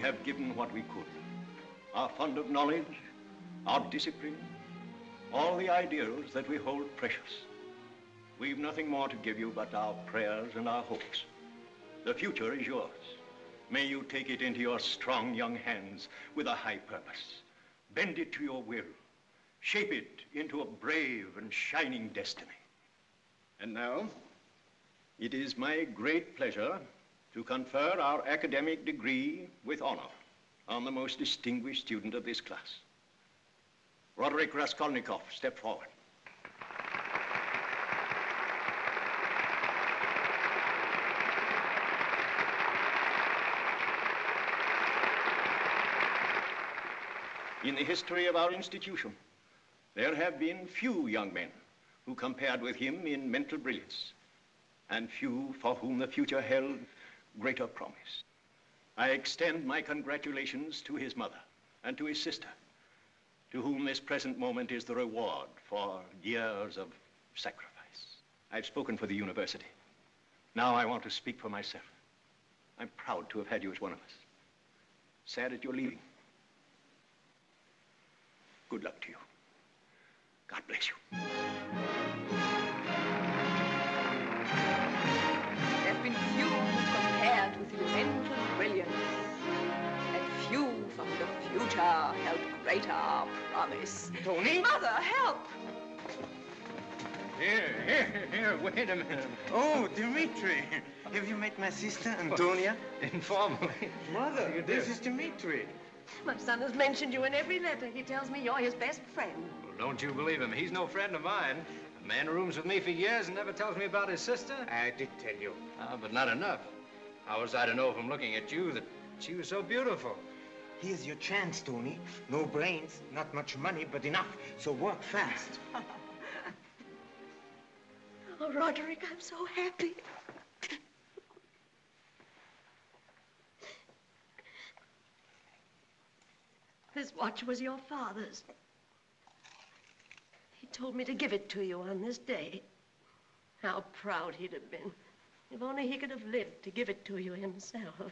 have given what we could. Our fund of knowledge, our discipline, all the ideals that we hold precious. We've nothing more to give you but our prayers and our hopes. The future is yours. May you take it into your strong young hands with a high purpose. Bend it to your will. Shape it into a brave and shining destiny. And now, it is my great pleasure to confer our academic degree with honor on the most distinguished student of this class. Roderick Raskolnikov, step forward. In the history of our institution, there have been few young men who compared with him in mental brilliance, and few for whom the future held greater promise. I extend my congratulations to his mother and to his sister, to whom this present moment is the reward for years of sacrifice. I've spoken for the university. Now I want to speak for myself. I'm proud to have had you as one of us. Sad at you're leaving. Good luck to you. God bless you. Future held greater promise. Tony? Mother, help! Here, here, here, wait a minute. Oh, Dimitri. Have you met my sister, Antonia? Informally. Mother, this is Dimitri. My son has mentioned you in every letter. He tells me you're his best friend. Well, don't you believe him. He's no friend of mine. A man rooms with me for years and never tells me about his sister. I did tell you. Ah, but not enough. How was I to know from looking at you that she was so beautiful? Here's your chance, Tony. No brains, not much money, but enough. So work fast. Oh, Roderick, I'm so happy. This watch was your father's. He told me to give it to you on this day. How proud he'd have been. If only he could have lived to give it to you himself.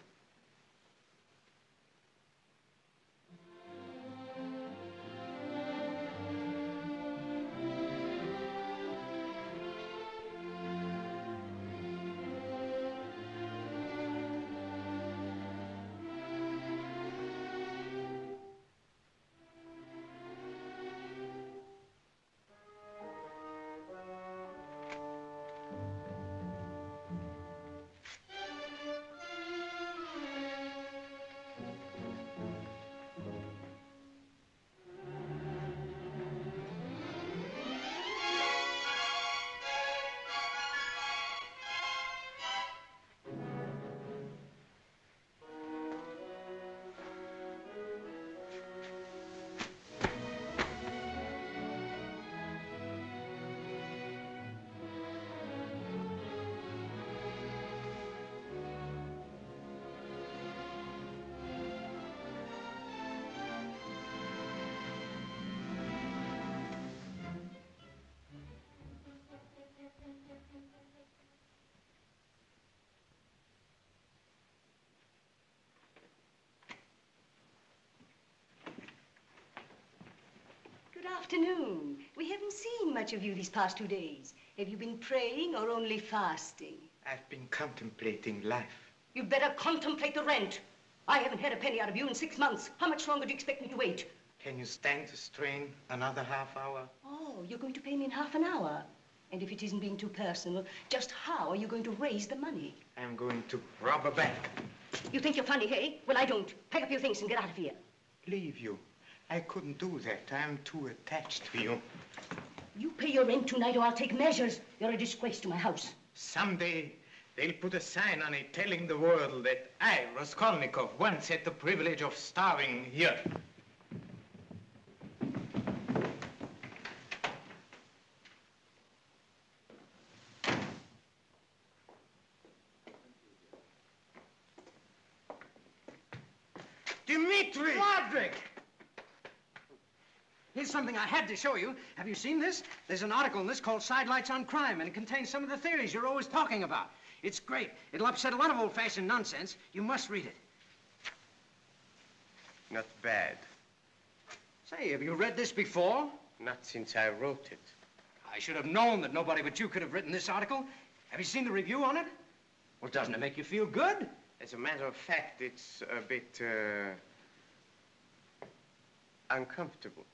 Afternoon. We haven't seen much of you these past two days. Have you been praying or only fasting? I've been contemplating life. You'd better contemplate the rent. I haven't had a penny out of you in six months. How much longer do you expect me to wait? Can you stand the strain another half hour? Oh, you're going to pay me in half an hour. And if it isn't being too personal, just how are you going to raise the money? I'm going to rob a bank. You think you're funny, hey? Well, I don't. Pack up your things and get out of here. Leave you. I couldn't do that. I'm too attached to you. You pay your rent tonight or I'll take measures. You're a disgrace to my house. Someday, they'll put a sign on it telling the world that I, Raskolnikov, once had the privilege of starving here. Dimitri! Roderick! Here's something I had to show you. Have you seen this? There's an article in this called Sidelights on Crime, and it contains some of the theories you're always talking about. It's great. It'll upset a lot of old-fashioned nonsense. You must read it. Not bad. Say, have you read this before? Not since I wrote it. I should have known that nobody but you could have written this article. Have you seen the review on it? Well, doesn't it make you feel good? As a matter of fact, it's a bit, uh, uncomfortable.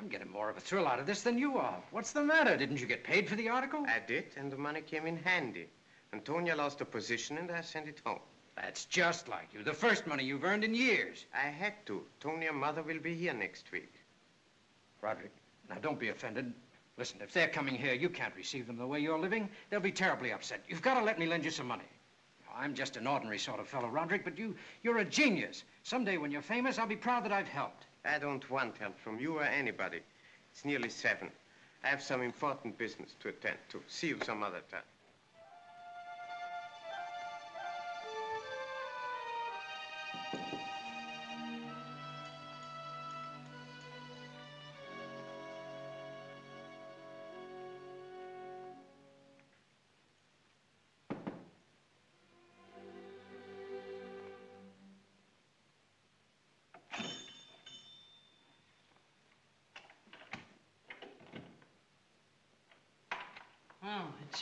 I'm getting more of a thrill out of this than you are. What's the matter? Didn't you get paid for the article? I did, and the money came in handy. Antonia lost a position, and I sent it home. That's just like you. The first money you've earned in years. I had to. Tonia mother will be here next week. Roderick, now don't be offended. Listen, if they're coming here, you can't receive them the way you're living. They'll be terribly upset. You've got to let me lend you some money. I'm just an ordinary sort of fellow, Roderick, but you, you're a genius. Someday when you're famous, I'll be proud that I've helped. I don't want help from you or anybody. It's nearly seven. I have some important business to attend to. See you some other time.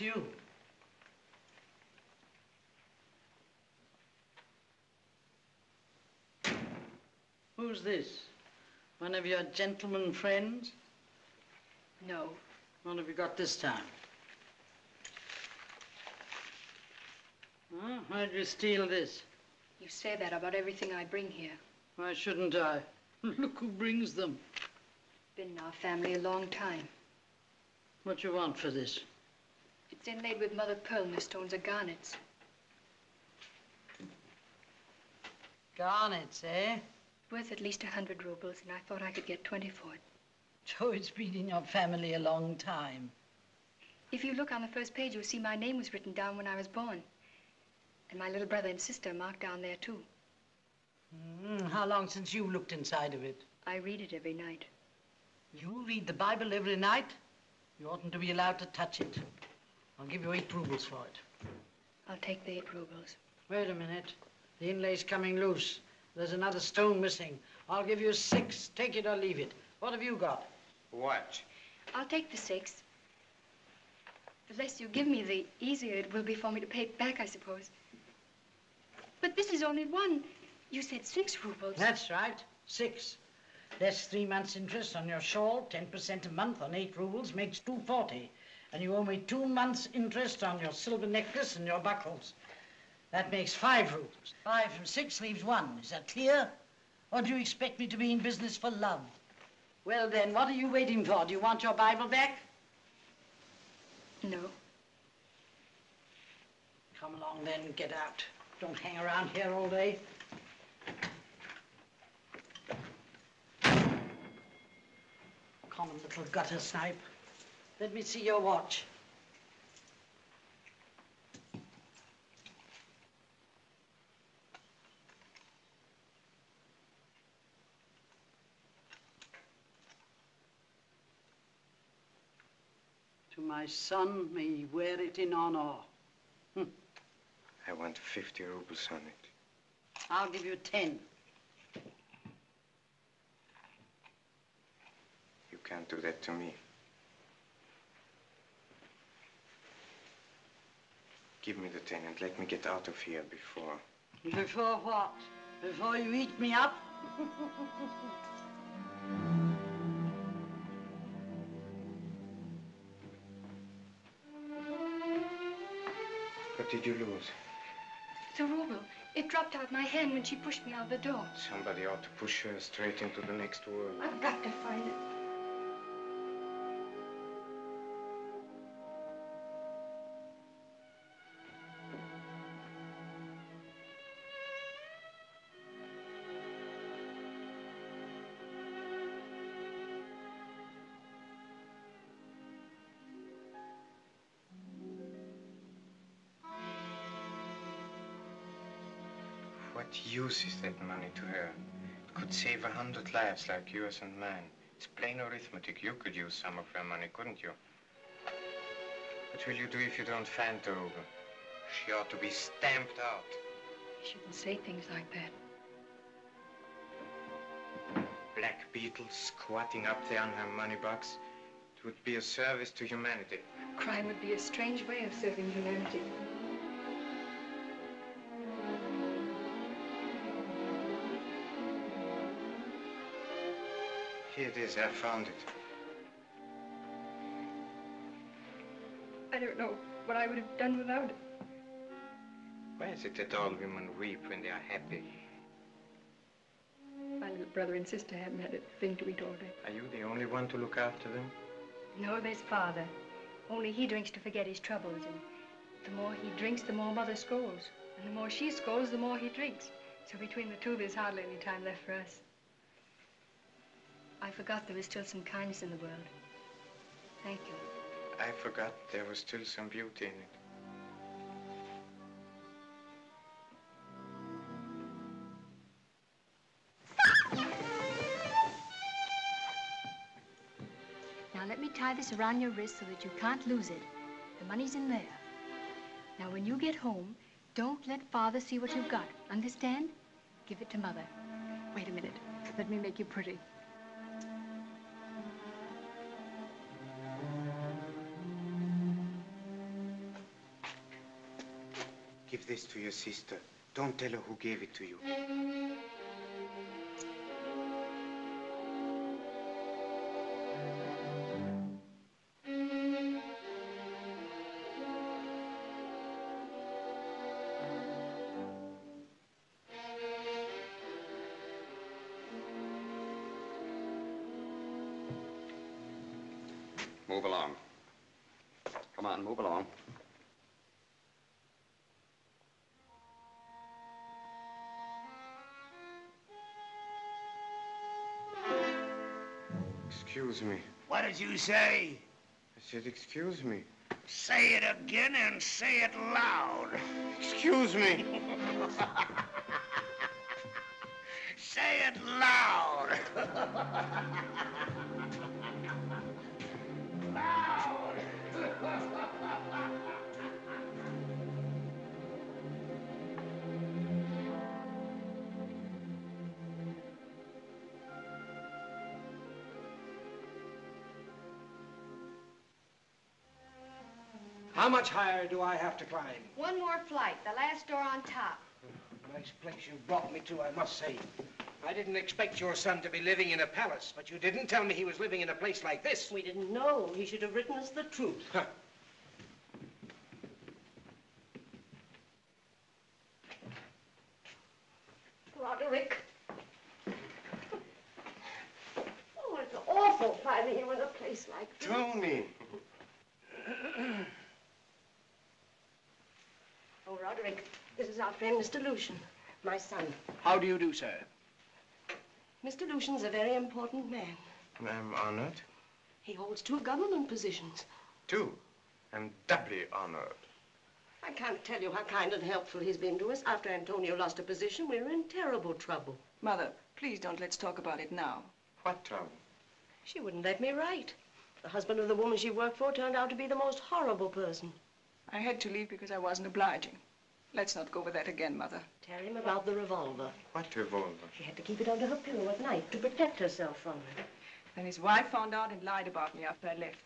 You. Who's this? One of your gentlemen friends? No. What have you got this time? Huh? Why'd you steal this? You say that about everything I bring here. Why shouldn't I? Look who brings them. Been in our family a long time. What you want for this? It's inlaid with mother pearl and the stones are garnets. Garnets, eh? Worth at least a hundred rubles, and I thought I could get 20 for it. So it's been in your family a long time. If you look on the first page, you'll see my name was written down when I was born. And my little brother and sister marked down there, too. Mm, how long since you looked inside of it? I read it every night. You read the Bible every night? You oughtn't to be allowed to touch it. I'll give you eight rubles for it. I'll take the eight rubles. Wait a minute. The inlay's coming loose. There's another stone missing. I'll give you six. Take it or leave it. What have you got? Watch. I'll take the six. The less you give me, the easier it will be for me to pay it back, I suppose. But this is only one. You said six rubles. That's right. Six. Less three months' interest on your shawl, 10% a month on eight rubles makes 240. And you owe me two months' interest on your silver necklace and your buckles. That makes five rubles. Five from six leaves one. Is that clear? Or do you expect me to be in business for love? Well, then, what are you waiting for? Do you want your Bible back? No. Come along, then, and get out. Don't hang around here all day. Common little gutter snipe. Let me see your watch. To my son, may he wear it in honor. Hmm. I want 50 rubles on it. I'll give you ten. You can't do that to me. Give me the ten and let me get out of here before. Before what? Before you eat me up? What did you lose? The ruble. It dropped out of my hand when she pushed me out the door. Somebody ought to push her straight into the next world. I've got to find it. What use that money to her? It could save a hundred lives like yours and mine. It's plain arithmetic. You could use some of her money, couldn't you? What will you do if you don't find ruble? She ought to be stamped out. You shouldn't say things like that. black beetle squatting up there on her money box. It would be a service to humanity. Crime would be a strange way of serving humanity. Here it is, I found it. I don't know what I would have done without it. Why is it that all women weep when they are happy? My little brother and sister haven't had a thing to eat all day. Are you the only one to look after them? No, there's father. Only he drinks to forget his troubles, and the more he drinks, the more mother scolds. And the more she scolds, the more he drinks. So between the two, there's hardly any time left for us. I forgot there was still some kindness in the world. Thank you. I forgot there was still some beauty in it. Now let me tie this around your wrist so that you can't lose it. The money's in there. Now when you get home, don't let father see what you've got. Understand? Give it to mother. Wait a minute. Let me make you pretty. Give this to your sister. Don't tell her who gave it to you. Excuse me. What did you say? I said, excuse me. Say it again and say it loud. Excuse me. say it loud. How much higher do I have to climb? One more flight, the last door on top. Nice place you brought me to, I must say. I didn't expect your son to be living in a palace, but you didn't tell me he was living in a place like this. We didn't know. He should have written us the truth. Huh. Roderick. Oh, it's awful finding you in a place like this. Tony. Oh, Roderick, this is our friend, Mr. Lushin, my son. How do you do, sir? Mr. Lushin's a very important man. I'm honored. He holds two government positions. Two. I'm doubly honored. I can't tell you how kind and helpful he's been to us. After Antonia lost a position, we were in terrible trouble. Mother, please don't let's talk about it now. What trouble? She wouldn't let me write. The husband of the woman she worked for turned out to be the most horrible person. I had to leave because I wasn't obliging. Let's not go over that again, Mother. Tell him about the revolver. What revolver? She had to keep it under her pillow at night to protect herself from him. Then his wife found out and lied about me after I left.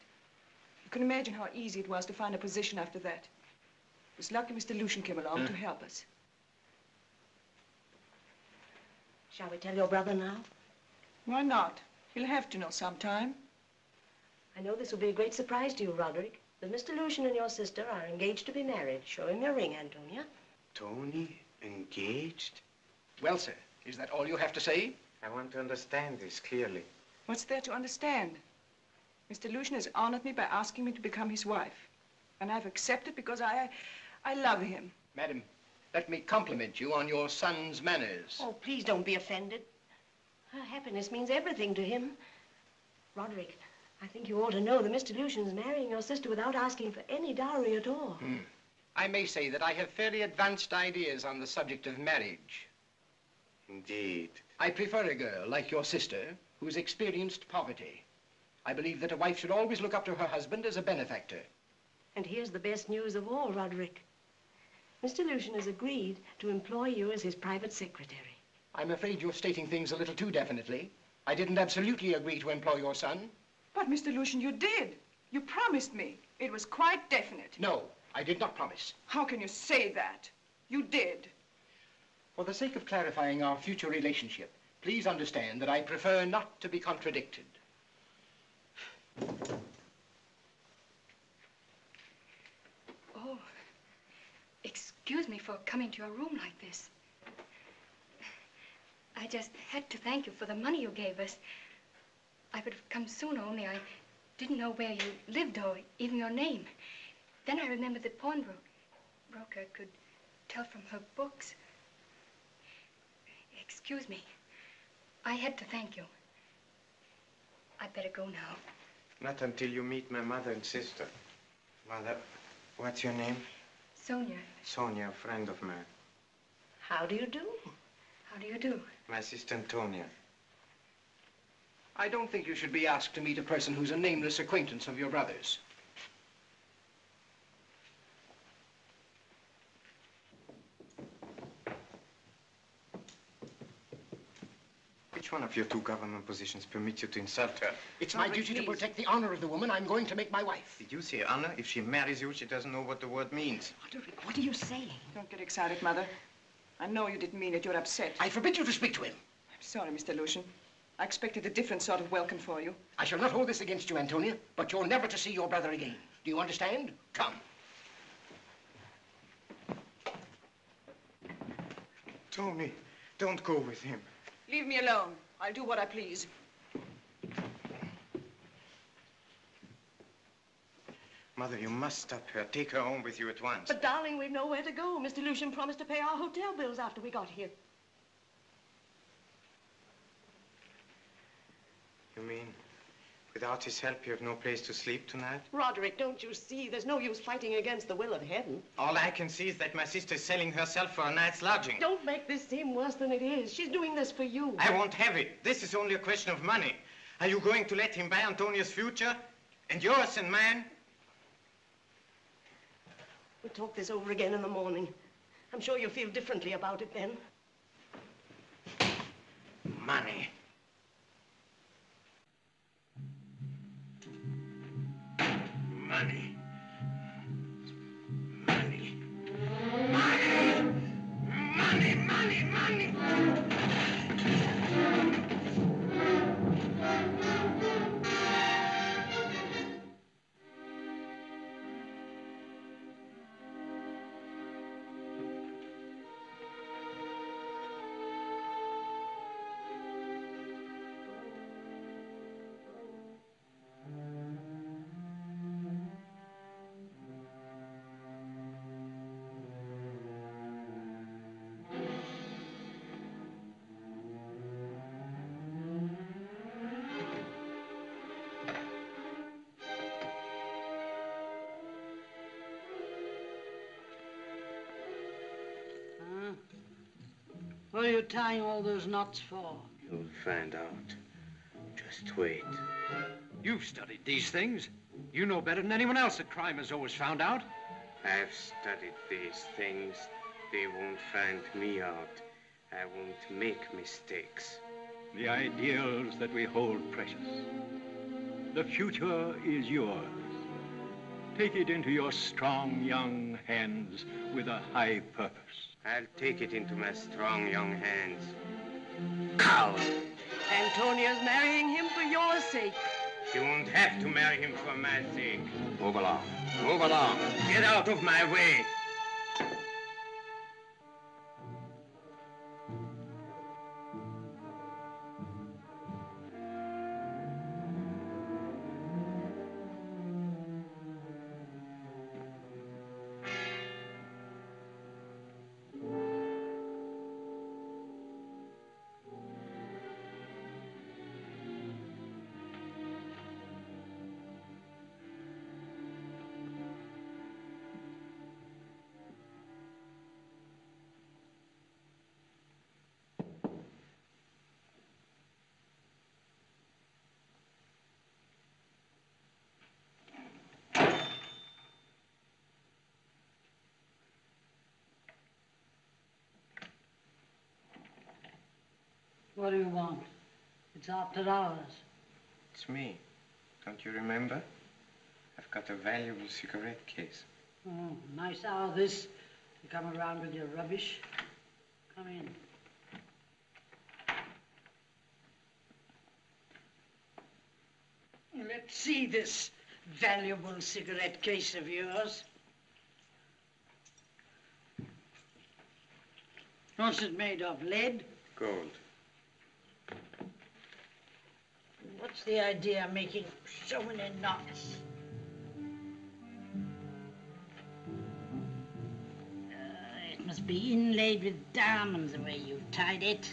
You can imagine how easy it was to find a position after that. It was lucky Mr. Lushin came along to hmm. help us. Shall we tell your brother now? Why not? He'll have to know sometime. I know this will be a great surprise to you, Roderick, that Mr. Lushin and your sister are engaged to be married. Show him your ring, Antonia. Tony engaged? Well, sir, is that all you have to say? I want to understand this clearly. What's there to understand? Mr. Lushin has honored me by asking me to become his wife. And I've accepted because I, I love him. Madam, let me compliment you on your son's manners. Oh, please don't be offended. Her happiness means everything to him. Roderick, I think you ought to know that Mr. Lushin's marrying your sister without asking for any dowry at all. Hmm. I may say that I have fairly advanced ideas on the subject of marriage. Indeed. I prefer a girl like your sister who's experienced poverty. I believe that a wife should always look up to her husband as a benefactor. And here's the best news of all, Roderick. Mr. Lushin has agreed to employ you as his private secretary. I'm afraid you're stating things a little too definitely. I didn't absolutely agree to employ your son. But, Mr. Lushin, you did. You promised me. It was quite definite. No, I did not promise. How can you say that? You did. For the sake of clarifying our future relationship, please understand that I prefer not to be contradicted. Oh, excuse me for coming to your room like this. I just had to thank you for the money you gave us. I would have come sooner, only I didn't know where you lived or even your name. Then I remembered that pawnbroker broker could tell from her books. Excuse me. I had to thank you. I'd better go now. Not until you meet my mother and sister. Mother, what's your name? Sonia, Sonia, a friend of mine. How do you do? how do you do? My sister Antonia. I don't think you should be asked to meet a person who's a nameless acquaintance of your brother's. Which one of your two government positions permits you to insult her? It's my duty to protect the honor of the woman I'm going to make my wife. Did you say honor? If she marries you, she doesn't know what the word means. Roderick, what are you saying? Don't get excited, Mother. I know you didn't mean it. You're upset. I forbid you to speak to him. I'm sorry, Mr. Lushin. I expected a different sort of welcome for you. I shall not hold this against you, Antonia, but you're never to see your brother again. Do you understand? Come. Tony, don't go with him. Leave me alone. I'll do what I please. Mother, you must stop her. Take her home with you at once. But, darling, we've nowhere to go. Mr. Lushin promised to pay our hotel bills after we got here. You mean, without his help, you have no place to sleep tonight? Roderick, don't you see? There's no use fighting against the will of heaven. All I can see is that my sister is selling herself for a night's lodging. Don't make this seem worse than it is. She's doing this for you. I won't have it. This is only a question of money. Are you going to let him buy Antonia's future? And yours and mine? We'll talk this over again in the morning. I'm sure you'll feel differently about it then. Money. Money. What are you tying all those knots for? You'll find out. Just wait. You've studied these things. You know better than anyone else that crime is always found out. I've studied these things. They won't find me out. I won't make mistakes. The ideals that we hold precious. The future is yours. Take it into your strong young hands with a high purpose. I'll take it into my strong young hands. Coward. Antonia's marrying him for your sake. She won't have to marry him for my sake. Move along. Move along. Get out of my way. What do you want? It's after hours. It's me. Don't you remember? I've got a valuable cigarette case. Oh, nice hour this to come around with your rubbish. Come in. Let's see this valuable cigarette case of yours. What's it made of? Lead? Gold. What's the idea of making so many knots? Uh, it must be inlaid with diamonds the way you've tied it.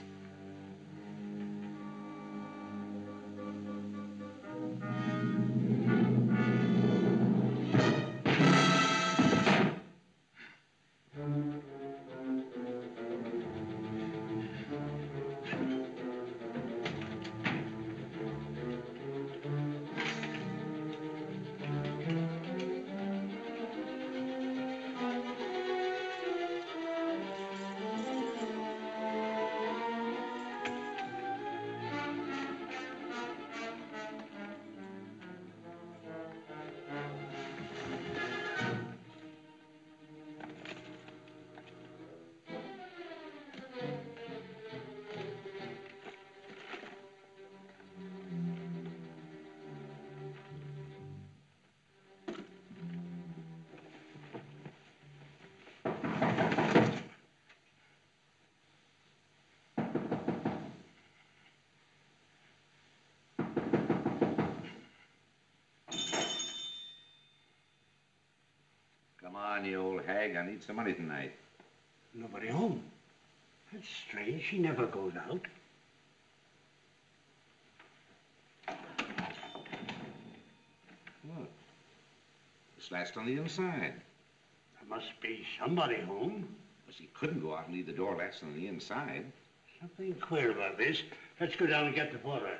Come on, you old hag. I need some money tonight. Nobody home. That's strange. She never goes out. Look. It's latched on the inside. There must be somebody home. Well, she couldn't go out and leave the door latched on the inside. Something queer about this. Let's go down and get the porter.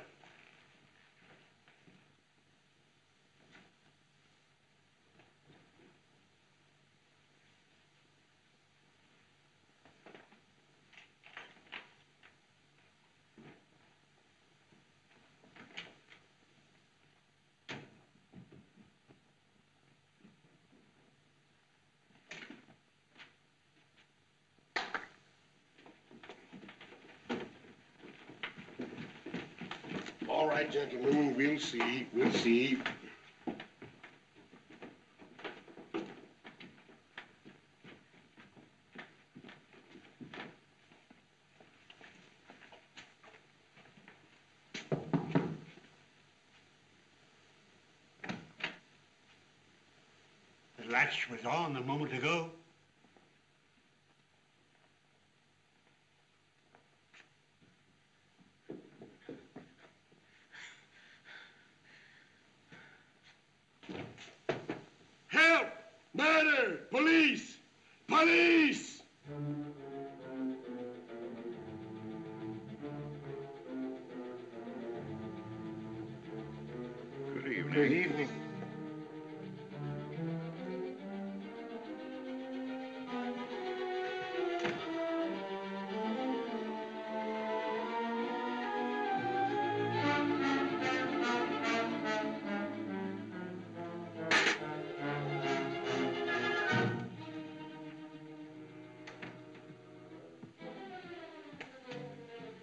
We'll see, we'll see. The latch was on a moment ago. Evening. Good evening.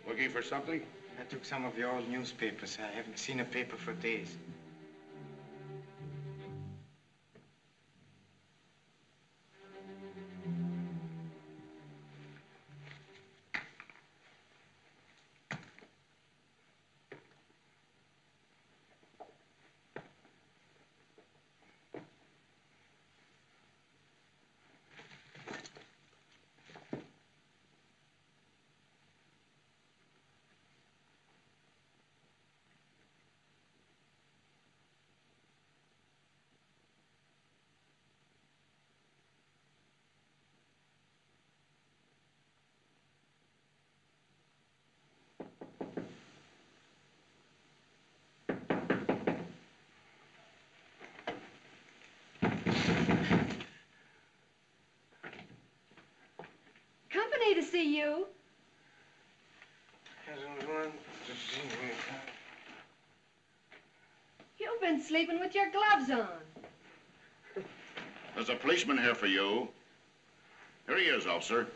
Looking for something? I took some of your old newspapers. I haven't seen a paper for days. See you. You've been sleeping with your gloves on. There's a policeman here for you. Here he is, officer.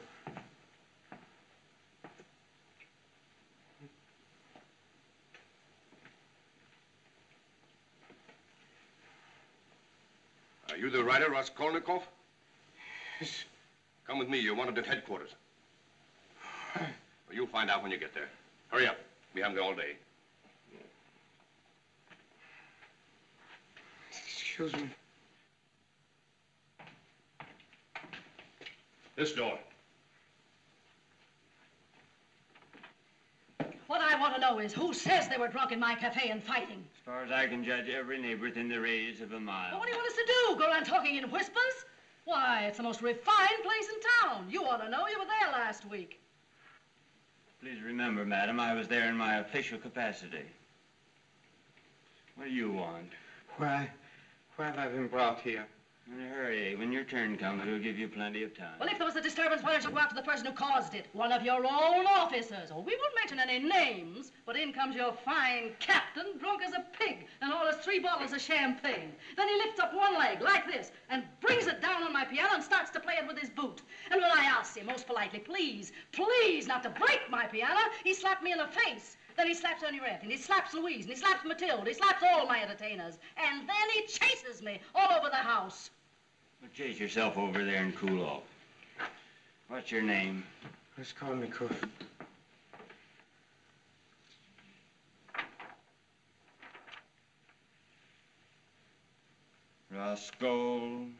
Are you the writer, Raskolnikov? Yes. Come with me. You're wanted at headquarters. Well, you'll find out when you get there. Hurry up. We haven't got all day. Excuse me. This door. What I want to know is who says they were drunk in my cafe and fighting? As far as I can judge, every neighbor within the radius of a mile. What do you want us to do? Go around talking in whispers? Why, it's the most refined place in town. You ought to know. You were there last week. Please remember, madam, I was there in my official capacity. What do you want? Why, why have I been brought here? In a hurry. When your turn comes, we'll give you plenty of time. Well, if there was a disturbance, why don't you go after the person who caused it? One of your own officers. Oh, we won't mention any names, but in comes your fine captain, drunk as a pig, and orders three bottles of champagne. Then he lifts up one leg, like this, and brings it down on my piano and starts to play it with his boot. And when I asked him, most politely, please, please not to break my piano, he slapped me in the face. Then he slaps Henriette, and he slaps Louise, and he slaps Matilda, he slaps all my entertainers. And then he chases me all over the house. Well, chase yourself over there and cool off. What's your name? Just call me Raskolnikov. Raskolnikov.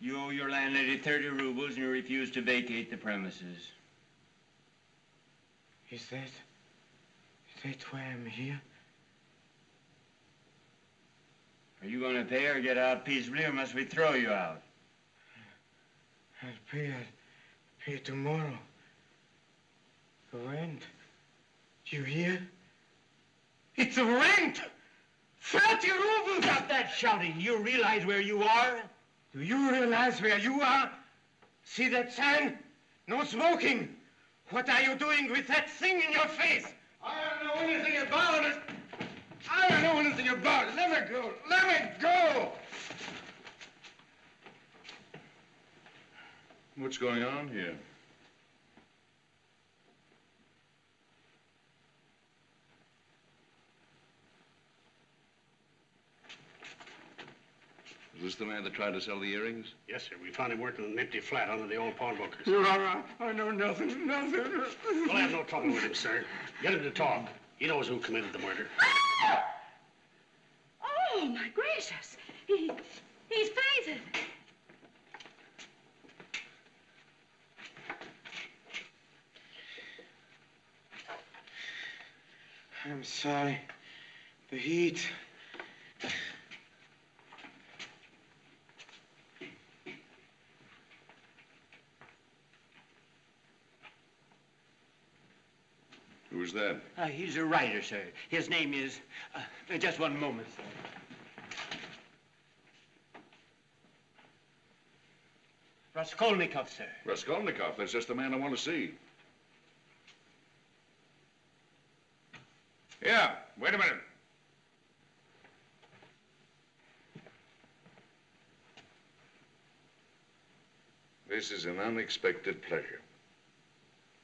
You owe your landlady 30 rubles and you refuse to vacate the premises. Is that... Is that why I'm here? Are you going to pay or get out peaceably, or must we throw you out? I'll pay, I'll pay tomorrow. The rent. Do you hear? It's a rent! 30 rubles! Stop that shouting. You realize where you are? Do you realize where you are? See that sign? No smoking. What are you doing with that thing in your face? I don't know anything about it. I don't know anything about it. Let me go. Let me go. What's going on here? Is this the man that tried to sell the earrings? Yes, sir. We found him working in an empty flat under the old pawnbrokers. Your Honor, I know nothing, nothing. We'll have no trouble with him, sir. Get him to talk. He knows who committed the murder. Oh, my gracious. He, he's fainted. I'm sorry. The heat. Who's that? Uh, he's a writer, sir. His name is... Uh, just one moment, sir. Raskolnikov, sir. Raskolnikov. That's just the man I want to see. Yeah, wait a minute. This is an unexpected pleasure.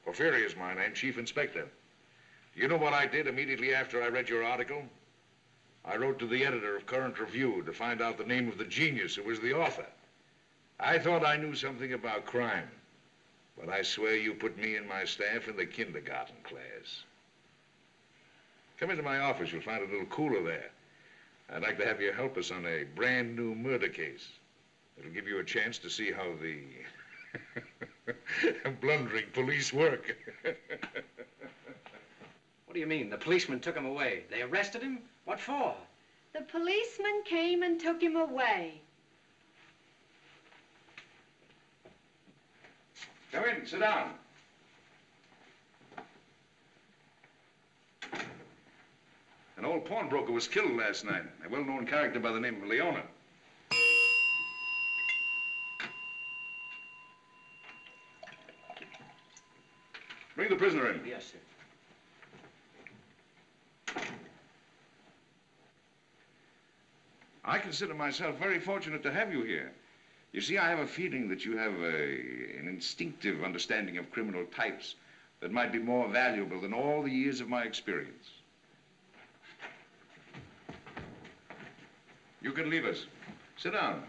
Porfiry is my name, Chief Inspector. You know what I did immediately after I read your article? I wrote to the editor of Current Review to find out the name of the genius who was the author. I thought I knew something about crime, but I swear you put me and my staff in the kindergarten class. Come into my office. You'll find it a little cooler there. I'd like to have you help us on a brand new murder case. It'll give you a chance to see how the blundering police work. What do you mean? The policeman took him away. They arrested him? What for? The policeman came and took him away. Come in, sit down. An old pawnbroker was killed last night. A well-known character by the name of Leona. Bring the prisoner in. Yes, sir. I consider myself very fortunate to have you here. You see, I have a feeling that you have a, an instinctive understanding of criminal types that might be more valuable than all the years of my experience. You can leave us. Sit down.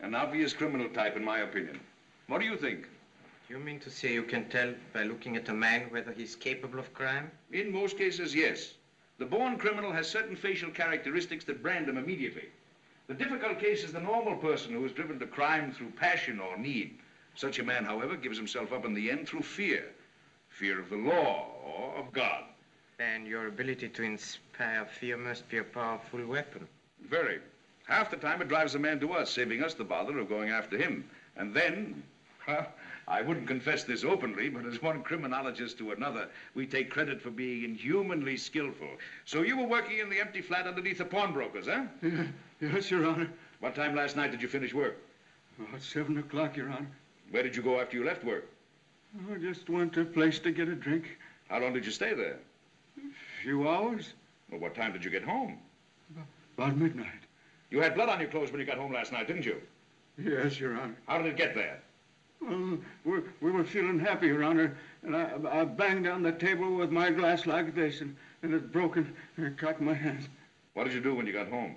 An obvious criminal type, in my opinion. What do you think? You mean to say you can tell by looking at a man whether he's capable of crime? In most cases, yes. The born criminal has certain facial characteristics that brand him immediately. The difficult case is the normal person who is driven to crime through passion or need. Such a man, however, gives himself up in the end through fear. Fear of the law or of God. Then your ability to inspire fear must be a powerful weapon. Very. Half the time it drives a man to us, saving us the bother of going after him. And then, well, I wouldn't confess this openly, but as one criminologist to another, we take credit for being inhumanly skillful. So you were working in the empty flat underneath the pawnbrokers, huh? Yes, Your Honor. What time last night did you finish work? Oh, about seven o'clock, Your Honor. Where did you go after you left work? Oh, I just went to a place to get a drink. How long did you stay there? A few hours. Well, what time did you get home? About midnight. You had blood on your clothes when you got home last night, didn't you? Yes, Your Honor. How did it get there? Well, we, we were feeling happy, Your Honor, and I, I banged on the table with my glass like this, and, and it broke and, and cut my hand. What did you do when you got home?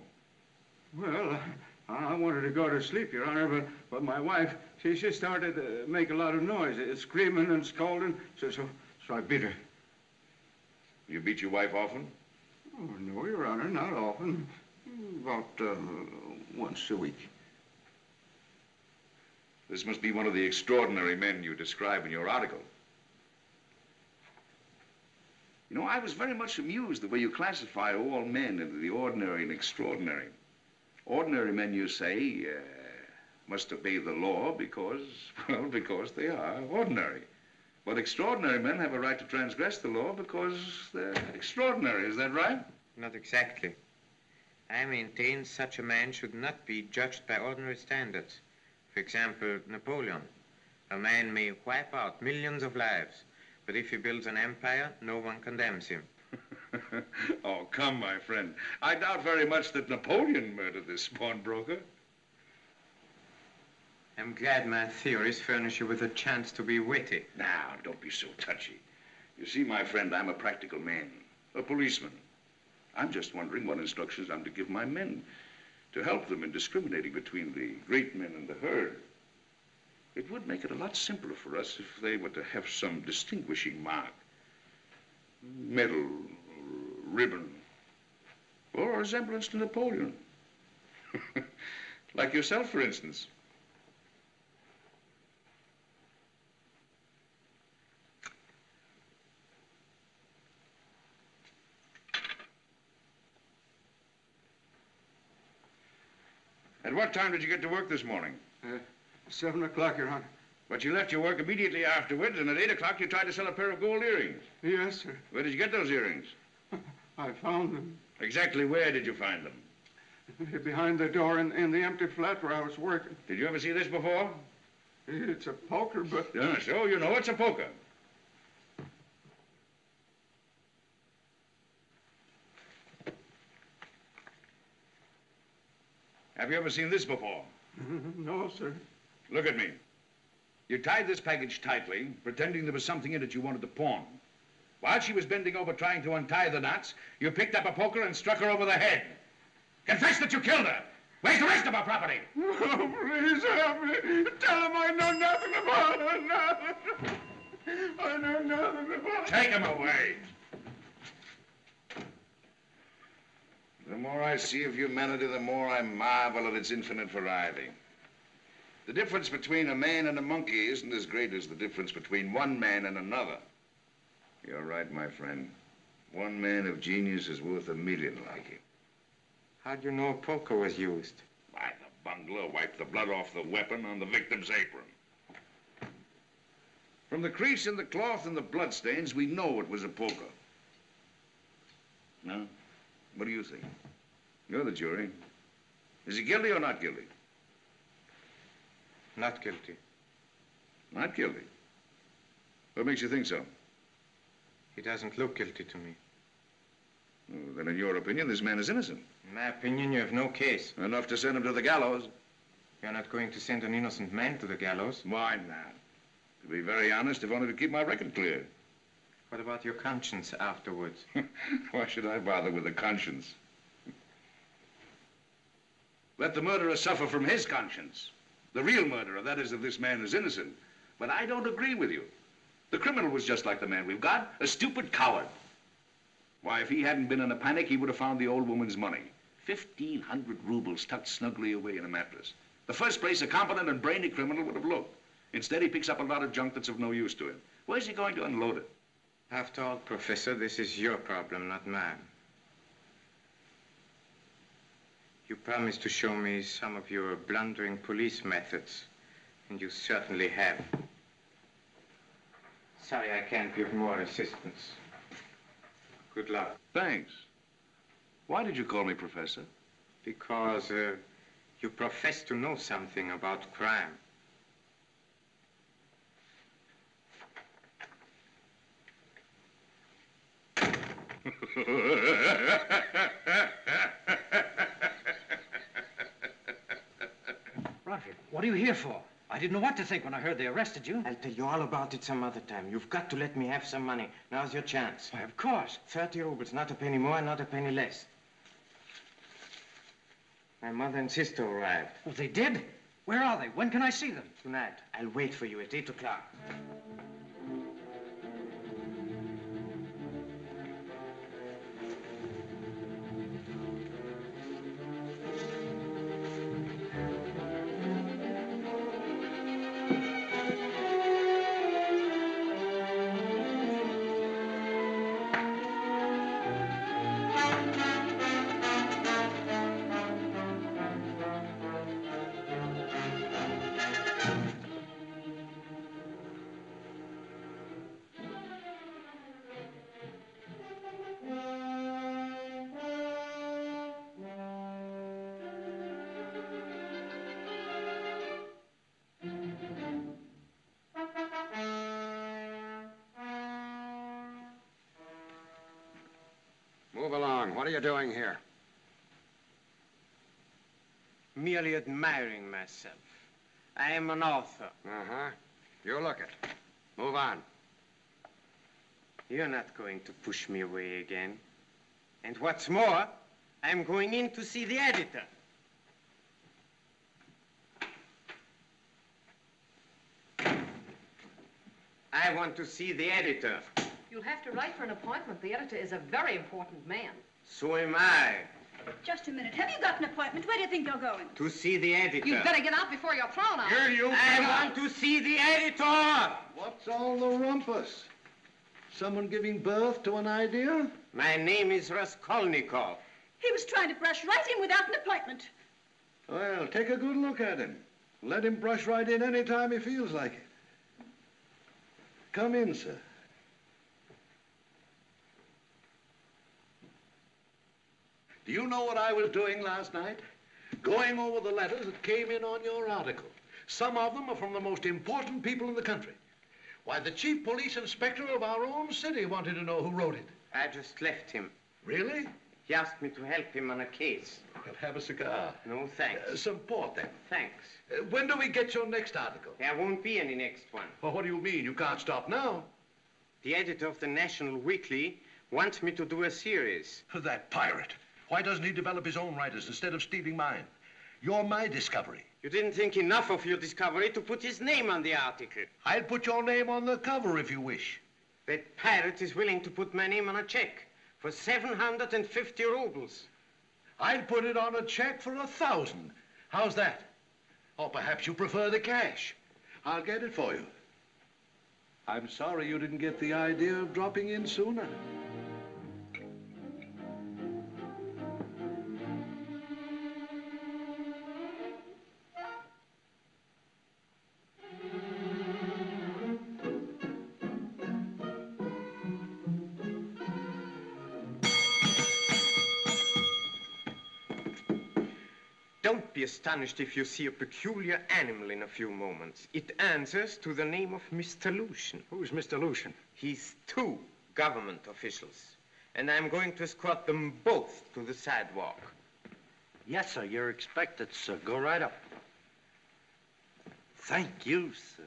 Well, I, I wanted to go to sleep, Your Honor, but, but my wife, she, she started to make a lot of noise, uh, screaming and scolding, so, so, so I beat her. You beat your wife often? Oh, no, Your Honor, not often. About uh, once a week. This must be one of the extraordinary men you describe in your article. You know, I was very much amused the way you classify all men into the ordinary and extraordinary. Ordinary men, you say, uh, must obey the law because, well, because they are ordinary. But extraordinary men have a right to transgress the law because they're extraordinary. Is that right? Not exactly. I maintain such a man should not be judged by ordinary standards. For example, Napoleon. A man may wipe out millions of lives, but if he builds an empire, no one condemns him. oh, come, my friend. I doubt very much that Napoleon murdered this pawnbroker. I'm glad my theories furnish you with a chance to be witty. Now, don't be so touchy. You see, my friend, I'm a practical man, a policeman. I'm just wondering what instructions I'm to give my men to help them in discriminating between the great men and the herd. It would make it a lot simpler for us if they were to have some distinguishing mark. Medal, ribbon, or a resemblance to Napoleon. like yourself, for instance. At what time did you get to work this morning? Uh, seven o'clock, Your Honor. But you left your work immediately afterwards, and at eight o'clock you tried to sell a pair of gold earrings. Yes, sir. Where did you get those earrings? I found them. Exactly where did you find them? Behind the door in, in the empty flat where I was working. Did you ever see this before? It's a poker, but... Yeah, so you know it's a poker. Have you ever seen this before? no, sir. Look at me. You tied this package tightly, pretending there was something in it you wanted to pawn. While she was bending over trying to untie the knots, you picked up a poker and struck her over the head. Confess that you killed her. Where's the rest of our property? Oh, please help me. Tell him I know nothing about it. Nothing. I know nothing about it. Take him away. The more I see of humanity, the more I marvel at its infinite variety. The difference between a man and a monkey isn't as great as the difference between one man and another. You're right, my friend. One man of genius is worth a million like him. How do you know a poker was used? Why, the bungler wiped the blood off the weapon on the victim's apron. From the crease in the cloth and the bloodstains, we know it was a poker. No? What do you think? You're the jury. Is he guilty or not guilty? Not guilty. Not guilty. What makes you think so? He doesn't look guilty to me. Oh, then, in your opinion, this man is innocent. In my opinion, you have no case. Enough to send him to the gallows. You're not going to send an innocent man to the gallows. Why not? To be very honest, if only to keep my record clear. What about your conscience afterwards? Why should I bother with a conscience? Let the murderer suffer from his conscience. The real murderer, that is, if this man is innocent. But I don't agree with you. The criminal was just like the man we've got, a stupid coward. Why, if he hadn't been in a panic, he would have found the old woman's money. 1,500 rubles tucked snugly away in a mattress. The first place a competent and brainy criminal would have looked. Instead, he picks up a lot of junk that's of no use to him. Where's he going to unload it? After all, Professor, this is your problem, not mine. You promised to show me some of your blundering police methods, and you certainly have. Sorry I can't give more assistance. Good luck. Thanks. Why did you call me Professor? Because uh, you profess to know something about crime. Roderick, what are you here for? I didn't know what to think when I heard they arrested you. I'll tell you all about it some other time. You've got to let me have some money. Now's your chance. Why, of course. 30 rubles, not a penny more, not a penny less. My mother and sister arrived. Oh, they did? Where are they? When can I see them? Tonight. I'll wait for you at 8 o'clock. Move. What are you doing here? Merely admiring myself. I am an author. Uh-huh. You look it. Move on. You're not going to push me away again. And what's more, I'm going in to see the editor. I want to see the editor. You'll have to write for an appointment. The editor is a very important man. So am I. Just a minute. Have you got an appointment? Where do you think you're going? To see the editor. You'd better get out before you're thrown out. Here you I want to see the editor. What's all the rumpus? Someone giving birth to an idea? My name is Raskolnikov. He was trying to brush right in without an appointment. Well, take a good look at him. Let him brush right in any time he feels like it. Come in, sir. Do you know what I was doing last night? Going over the letters that came in on your article. Some of them are from the most important people in the country. Why, the chief police inspector of our own city wanted to know who wrote it. I just left him. Really? He asked me to help him on a case. Well, have a cigar. No, thanks. Uh, some port, then. Thanks. Uh, when do we get your next article? There won't be any next one. Well, what do you mean? You can't stop now. The editor of the National Weekly wants me to do a series. That pirate. Why doesn't he develop his own writers instead of stealing mine? You're my discovery. You didn't think enough of your discovery to put his name on the article. I'll put your name on the cover if you wish. That pirate is willing to put my name on a check for 750 rubles. I'll put it on a check for a thousand. How's that? Or perhaps you prefer the cash. I'll get it for you. I'm sorry you didn't get the idea of dropping in sooner. Astonished if you see a peculiar animal in a few moments. It answers to the name of Mr. Lushin. Who's Mr. Lushin? He's two government officials, and I'm going to escort them both to the sidewalk. Yes, sir. You're expected, sir. Go right up. Thank you, sir.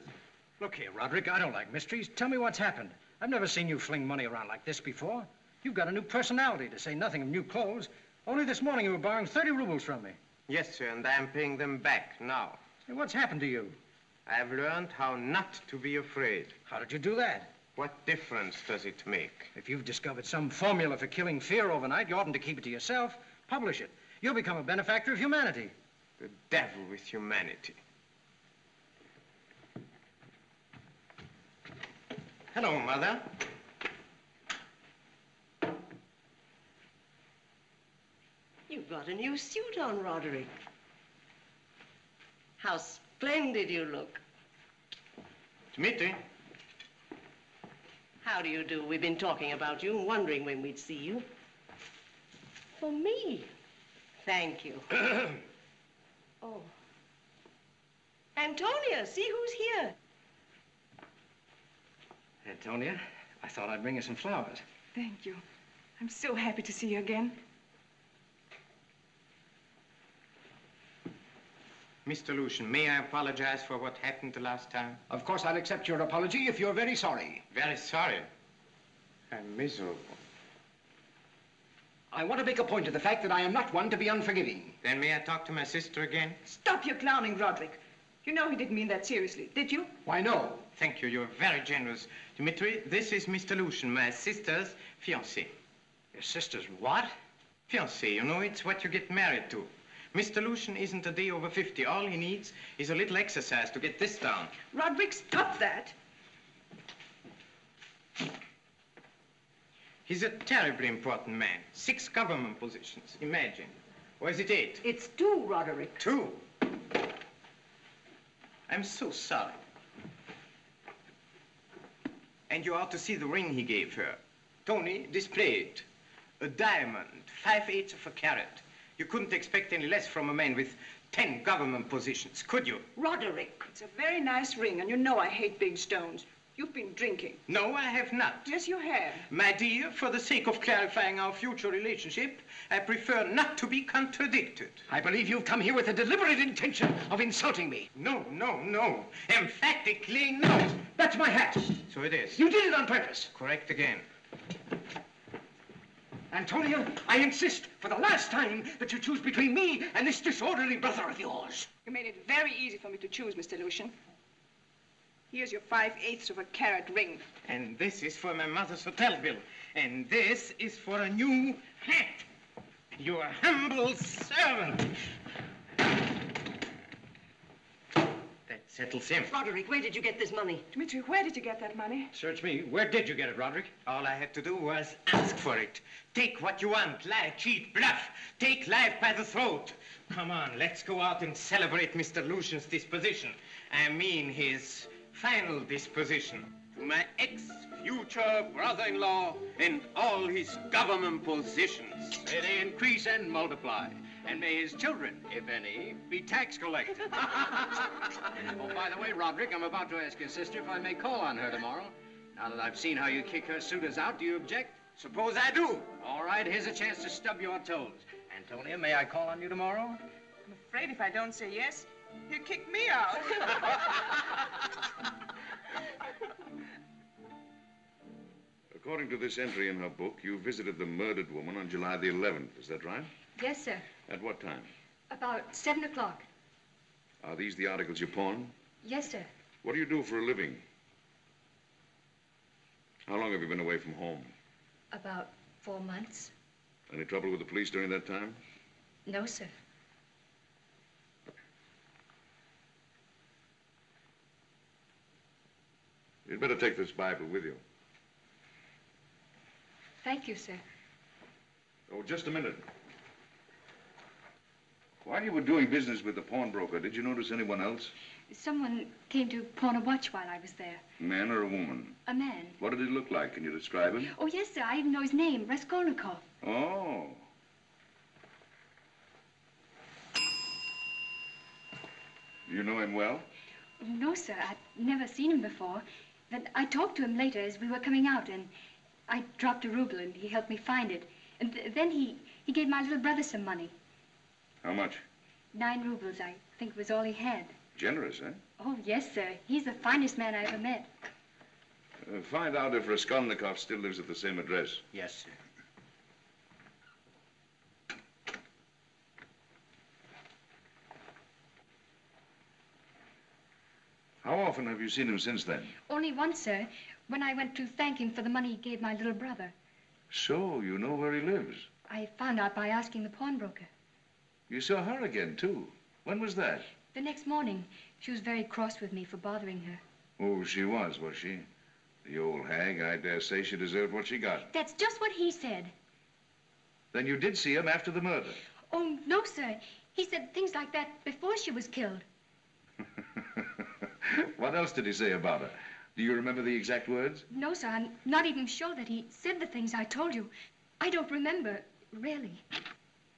Look here, Roderick, I don't like mysteries. Tell me what's happened. I've never seen you fling money around like this before. You've got a new personality, to say nothing of new clothes. Only this morning you were borrowing 30 rubles from me. Yes, sir, and I'm paying them back now. Hey, what's happened to you? I've learned how not to be afraid. How did you do that? What difference does it make? If you've discovered some formula for killing fear overnight, you oughtn't to keep it to yourself. Publish it. You'll become a benefactor of humanity. The devil with humanity. Hello, Mother. You've got a new suit on, Roderick. How splendid you look. Dmitri. How do you do? We've been talking about you wondering when we'd see you. For me? Thank you. oh. Antonia, see who's here. Antonia, I thought I'd bring you some flowers. Thank you. I'm so happy to see you again. Mr. Lushin, may I apologize for what happened the last time? Of course, I'll accept your apology if you're very sorry. Very sorry. I'm miserable. I want to make a point of the fact that I am not one to be unforgiving. Then may I talk to my sister again? Stop your clowning, Roderick. You know he didn't mean that seriously, did you? Why, no. Thank you. You're very generous. Dmitri, this is Mr. Lushin, my sister's fiancé. Your sister's what? Fiancé, you know, it's what you get married to. Mr. Lushin isn't a day over 50. All he needs is a little exercise to get this down. Roderick, stop that. He's a terribly important man. Six government positions. Imagine. Or is it eight? It's two, Roderick. Two? I'm so sorry. And you ought to see the ring he gave her. Tony, display it. A diamond, five-eighths of a carat. You couldn't expect any less from a man with ten government positions, could you? Roderick. It's a very nice ring, and you know I hate big stones. You've been drinking. No, I have not. Yes, you have. My dear, for the sake of clarifying our future relationship, I prefer not to be contradicted. I believe you've come here with a deliberate intention of insulting me. No, no, no. Emphatically no. That's my hat. So it is. You did it on purpose. Correct again. Antonia, I insist for the last time that you choose between me and this disorderly brother of yours. You made it very easy for me to choose, Mr. Lushin. Here's your five-eighths of a carat ring. And this is for my mother's hotel bill. And this is for a new hat. Your humble servant. That him. Roderick, where did you get this money? Dmitri, where did you get that money? Search me. Where did you get it, Roderick? All I had to do was ask for it. Take what you want. Lie, cheat, bluff. Take life by the throat. Come on, let's go out and celebrate Mr. Lushin's disposition. I mean his final disposition. To my ex-future brother-in-law and all his government positions. May they increase and multiply. And may his children, if any, be tax collectors. oh, by the way, Roderick, I'm about to ask your sister if I may call on her tomorrow. Now that I've seen how you kick her suitors out, do you object? Suppose I do. All right, here's a chance to stub your toes. Antonia, may I call on you tomorrow? I'm afraid if I don't say yes, he'll kick me out. According to this entry in her book, you visited the murdered woman on July the 11th. Is that right? Yes, sir. At what time? About seven o'clock. Are these the articles you pawn? Yes, sir. What do you do for a living? How long have you been away from home? About four months. Any trouble with the police during that time? No, sir. You'd better take this Bible with you. Thank you, sir. Oh, just a minute. While you were doing business with the pawnbroker, did you notice anyone else? Someone came to pawn a watch while I was there. A man or a woman? A man. What did he look like? Can you describe him? Oh, yes, sir. I even know his name, Raskolnikov. Oh. You know him well? No, sir. I'd never seen him before. But I talked to him later as we were coming out, and I dropped a ruble, and he helped me find it. And th- then he, he gave my little brother some money. How much? Nine rubles, I think was all he had. Generous, eh? Oh, yes, sir. He's the finest man I ever met. Uh, find out if Raskolnikov still lives at the same address. Yes, sir. How often have you seen him since then? Only once, sir, when I went to thank him for the money he gave my little brother. So, you know where he lives. I found out by asking the pawnbroker. You saw her again, too. When was that? The next morning, she was very cross with me for bothering her. Oh, she was, was she? The old hag, I dare say she deserved what she got. That's just what he said. Then you did see him after the murder. Oh, no, sir. He said things like that before she was killed. what else did he say about her? Do you remember the exact words? No, sir. I'm not even sure that he said the things I told you. I don't remember, really.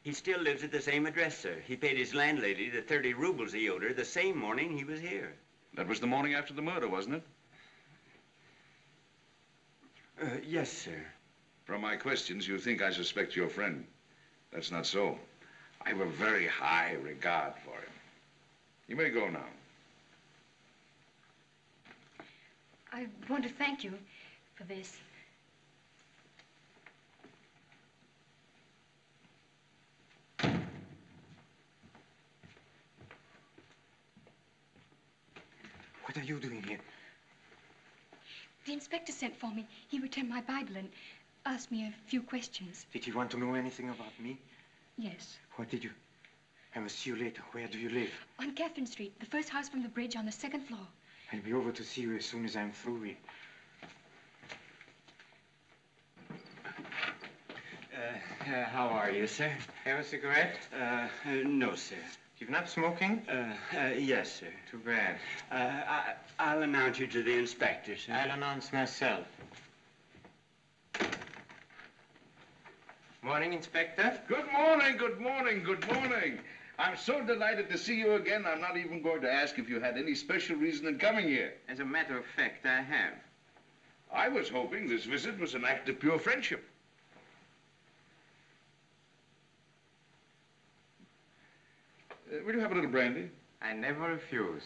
He still lives at the same address, sir. He paid his landlady the 30 rubles he owed her the same morning he was here. That was the morning after the murder, wasn't it? Uh, yes, sir. From my questions, you think I suspect your friend. That's not so. I have a very high regard for him. You may go now. I want to thank you for this. What are you doing here? The inspector sent for me. He returned my Bible and asked me a few questions. Did he want to know anything about me? Yes. What did you? I must see you later. Where do you live? On Catherine Street, the first house from the bridge on the second floor. I'll be over to see you as soon as I'm through here. Uh, uh, how are you, sir? Have a cigarette? Uh, uh, no, sir. Given up smoking? Uh, uh, yes, sir. Too bad. Uh, I, I'll announce you to the inspector, sir. I'll announce myself. Morning, Inspector. Good morning, good morning, good morning. I'm so delighted to see you again, I'm not even going to ask if you had any special reason in coming here. As a matter of fact, I have. I was hoping this visit was an act of pure friendship. Uh, will you have a little brandy? I never refuse.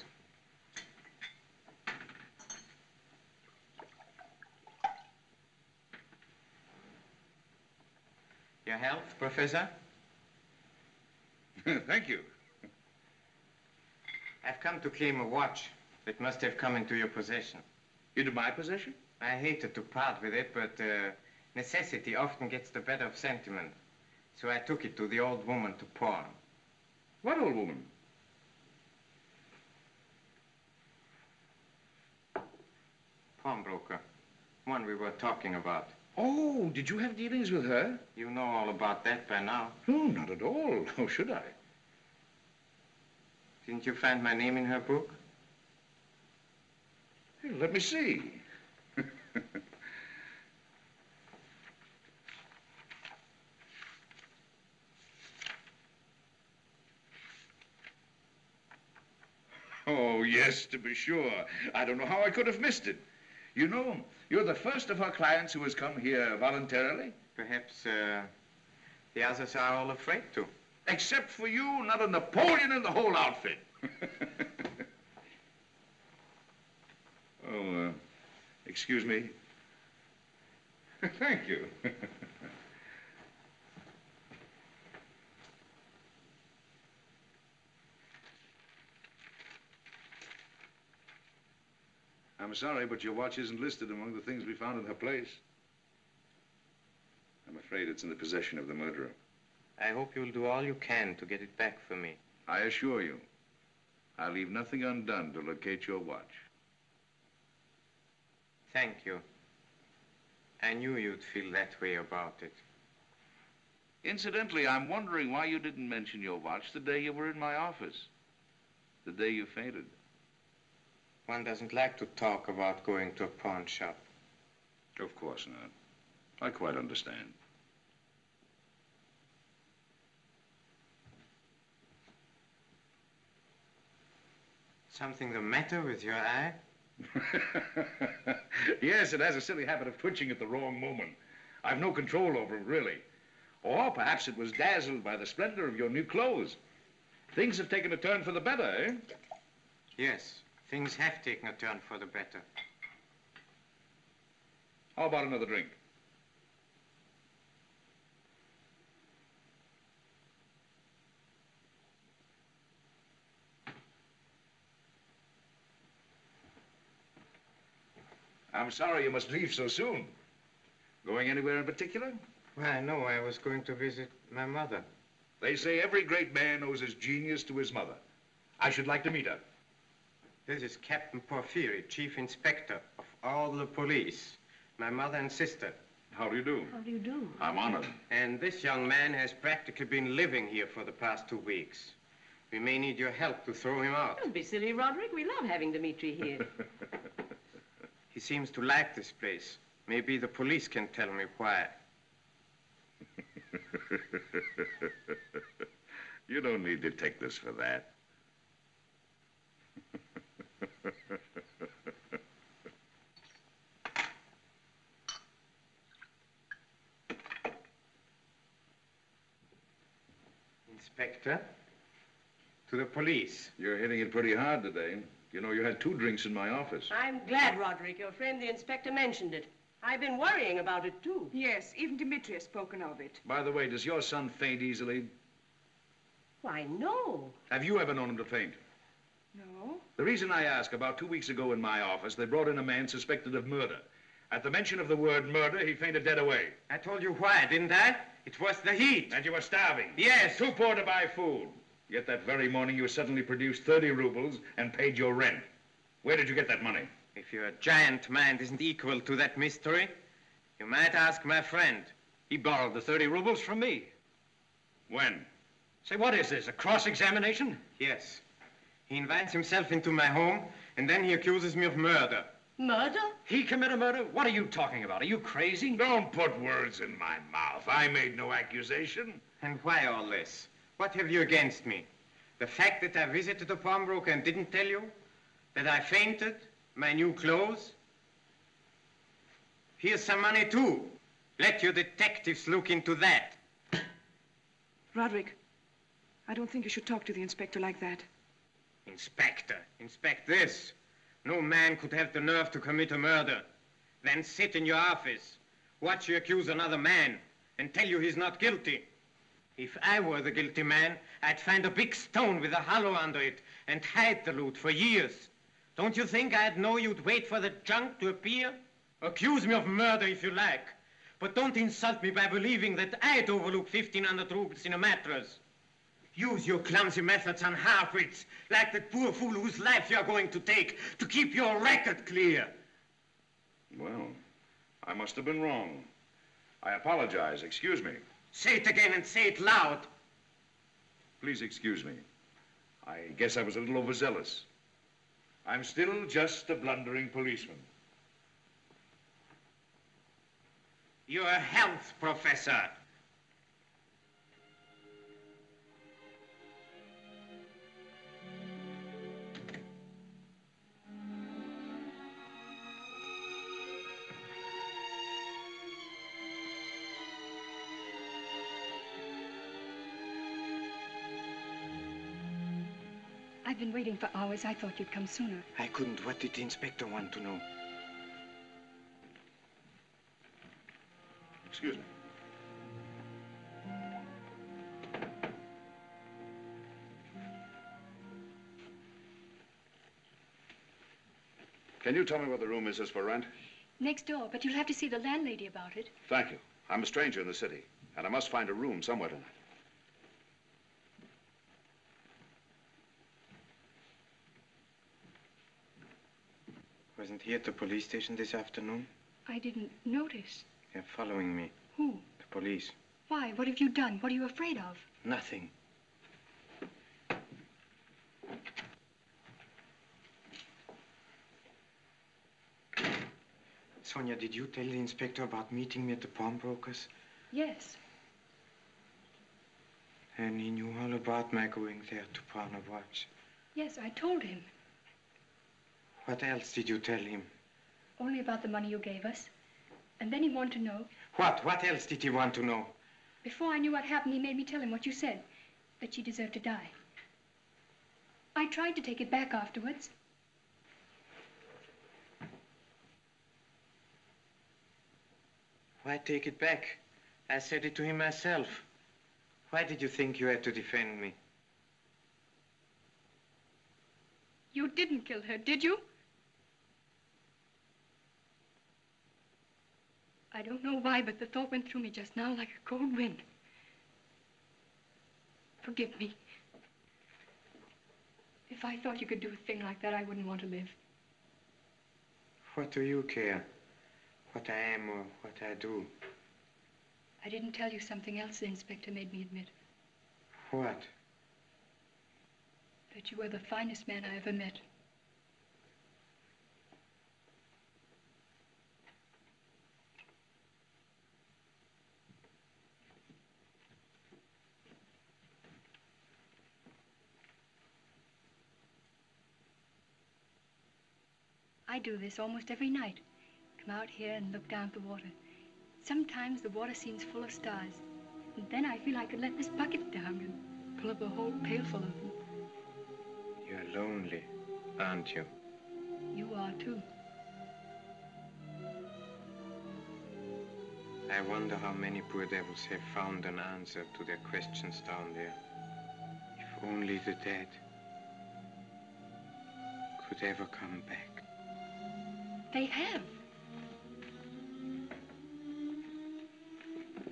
Your health, Professor? Thank you. I've come to claim a watch that must have come into your possession. Into my possession? I hated to part with it, but uh, necessity often gets the better of sentiment. So I took it to the old woman to pawn. What old woman? Pawnbroker. One we were talking about. Oh, did you have dealings with her? You know all about that by now. No, not at all. How should I? Didn't you find my name in her book? Hey, let me see. oh, yes, to be sure. I don't know how I could have missed it. You know, you're the first of our clients who has come here voluntarily. Perhaps uh, the others are all afraid to. Except for you, not a Napoleon in the whole outfit. oh, uh, excuse me. Thank you. I'm sorry, but your watch isn't listed among the things we found in her place. I'm afraid it's in the possession of the murderer. I hope you'll do all you can to get it back for me. I assure you, I'll leave nothing undone to locate your watch. Thank you. I knew you'd feel that way about it. Incidentally, I'm wondering why you didn't mention your watch the day you were in my office. The day you fainted. One doesn't like to talk about going to a pawn shop. Of course not. I quite understand. Something the matter with your eye? yes, it has a silly habit of twitching at the wrong moment. I've no control over it, really. Or perhaps it was dazzled by the splendor of your new clothes. Things have taken a turn for the better, eh? Yes, things have taken a turn for the better. How about another drink? I'm sorry you must leave so soon. Going anywhere in particular? Why, no, I was going to visit my mother. They say every great man owes his genius to his mother. I should like to meet her. This is Captain Porphyry, Chief Inspector of all the police. My mother and sister. How do you do? How do you do? I'm honored. And this young man has practically been living here for the past two weeks. We may need your help to throw him out. Don't be silly, Roderick. We love having Dimitri here. He seems to like this place. Maybe the police can tell me why. you don't need detectives for that. Inspector, to the police. You're hitting it pretty hard today. You know, you had two drinks in my office. I'm glad, Roderick. Your friend, the inspector, mentioned it. I've been worrying about it, too. Yes, even Dimitri has spoken of it. By the way, does your son faint easily? Why, no. Have you ever known him to faint? The reason I ask, about two weeks ago in my office, they brought in a man suspected of murder. At the mention of the word murder, he fainted dead away. I told you why, didn't I? It was the heat. And you were starving. Yes. Too poor to buy food. Yet that very morning you suddenly produced 30 rubles and paid your rent. Where did you get that money? If your giant mind isn't equal to that mystery, you might ask my friend. He borrowed the 30 rubles from me. When? Say, what is this, a cross-examination? Yes. He invites himself into my home, and then he accuses me of murder. Murder? He committed murder? What are you talking about? Are you crazy? Don't put words in my mouth. I made no accusation. And why all this? What have you against me? The fact that I visited the pawnbroker and didn't tell you? That I fainted? My new clothes? Here's some money, too. Let your detectives look into that. Roderick, I don't think you should talk to the inspector like that. Inspector, inspect this. No man could have the nerve to commit a murder, then sit in your office, watch you accuse another man, and tell you he's not guilty. If I were the guilty man, I'd find a big stone with a hollow under it and hide the loot for years. Don't you think I'd know you'd wait for the junk to appear? Accuse me of murder if you like, but don't insult me by believing that I'd overlook 1,500 rubles in a mattress. Use your clumsy methods on half-wits, like that poor fool whose life you're going to take, to keep your record clear. Well, I must have been wrong. I apologize. Excuse me. Say it again and say it loud. Please excuse me. I guess I was a little overzealous. I'm still just a blundering policeman. You're a health professor. I've been waiting for hours. I thought you'd come sooner. I couldn't. What did the inspector want to know? Excuse me. Can you tell me what the room is as for rent? Next door, but you'll have to see the landlady about it. Thank you. I'm a stranger in the city, and I must find a room somewhere tonight. Wasn't he at the police station this afternoon? I didn't notice. They're following me. Who? The police. Why? What have you done? What are you afraid of? Nothing. Sonia, did you tell the inspector about meeting me at the pawnbroker's? Yes. And he knew all about my going there to pawn a watch. Yes, I told him. What else did you tell him? Only about the money you gave us. And then he wanted to know. What? What else did he want to know? Before I knew what happened, he made me tell him what you said. That she deserved to die. I tried to take it back afterwards. Why take it back? I said it to him myself. Why did you think you had to defend me? You didn't kill her, did you? I don't know why, but the thought went through me just now like a cold wind. Forgive me. If I thought you could do a thing like that, I wouldn't want to live. What do you care? What I am or what I do? I didn't tell you something else the inspector made me admit. What? That you were the finest man I ever met. I do this almost every night. Come out here and look down at the water. Sometimes the water seems full of stars. And then I feel I could let this bucket down and pull up a whole pailful of them. You're lonely, aren't you? You are too. I wonder how many poor devils have found an answer to their questions down there. If only the dead could ever come back. They have.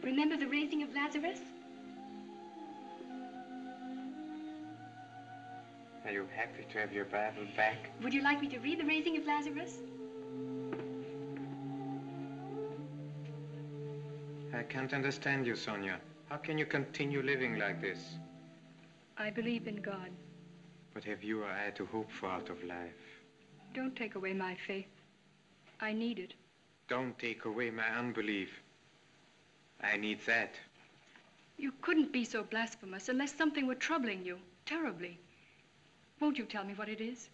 Remember the raising of Lazarus? Are you happy to have your Bible back? Would you like me to read the raising of Lazarus? I can't understand you, Sonia. How can you continue living like this? I believe in God. What have you or I to hope for out of life? Don't take away my faith. I need it. Don't take away my unbelief. I need that. You couldn't be so blasphemous unless something were troubling you, terribly. Won't you tell me what it is?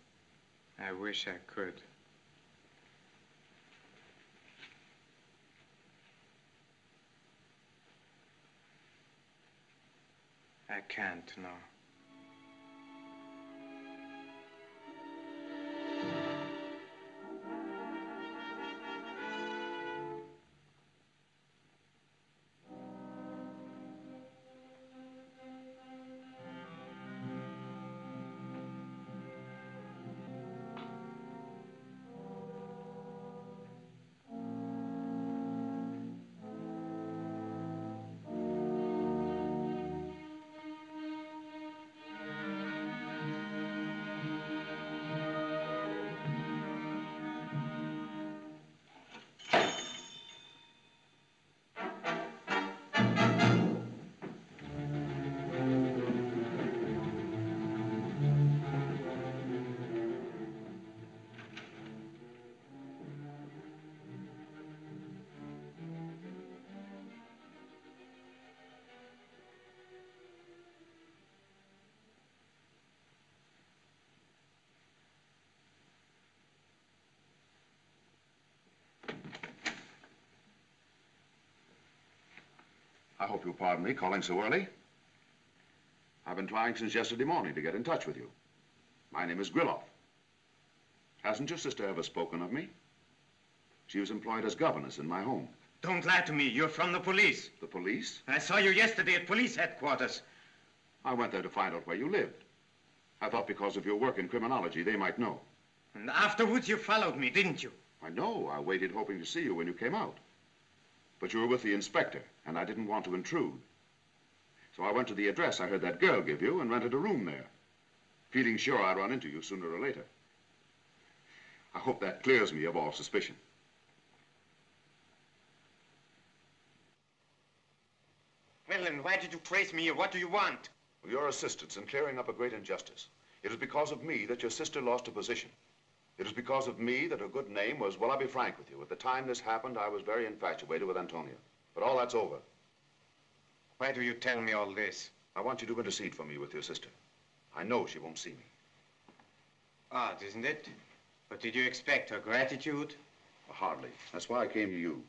I wish I could. I can't now. I hope you'll pardon me calling so early. I've been trying since yesterday morning to get in touch with you. My name is Grilloff. Hasn't your sister ever spoken of me? She was employed as governess in my home. Don't lie to me. You're from the police. The police? I saw you yesterday at police headquarters. I went there to find out where you lived. I thought because of your work in criminology, they might know. And afterwards you followed me, didn't you? I know. I waited hoping to see you when you came out. But you were with the inspector, and I didn't want to intrude. So I went to the address I heard that girl give you and rented a room there, feeling sure I'd run into you sooner or later. I hope that clears me of all suspicion. Well, then why did you trace me here? What do you want? With your assistance in clearing up a great injustice. It is because of me that your sister lost her position. It is because of me that her good name was, well, I'll be frank with you. At the time this happened, I was very infatuated with Antonia. But all that's over. Why do you tell me all this? I want you to intercede for me with your sister. I know she won't see me. Odd, isn't it? But did you expect her gratitude? Hardly. That's why I came to you.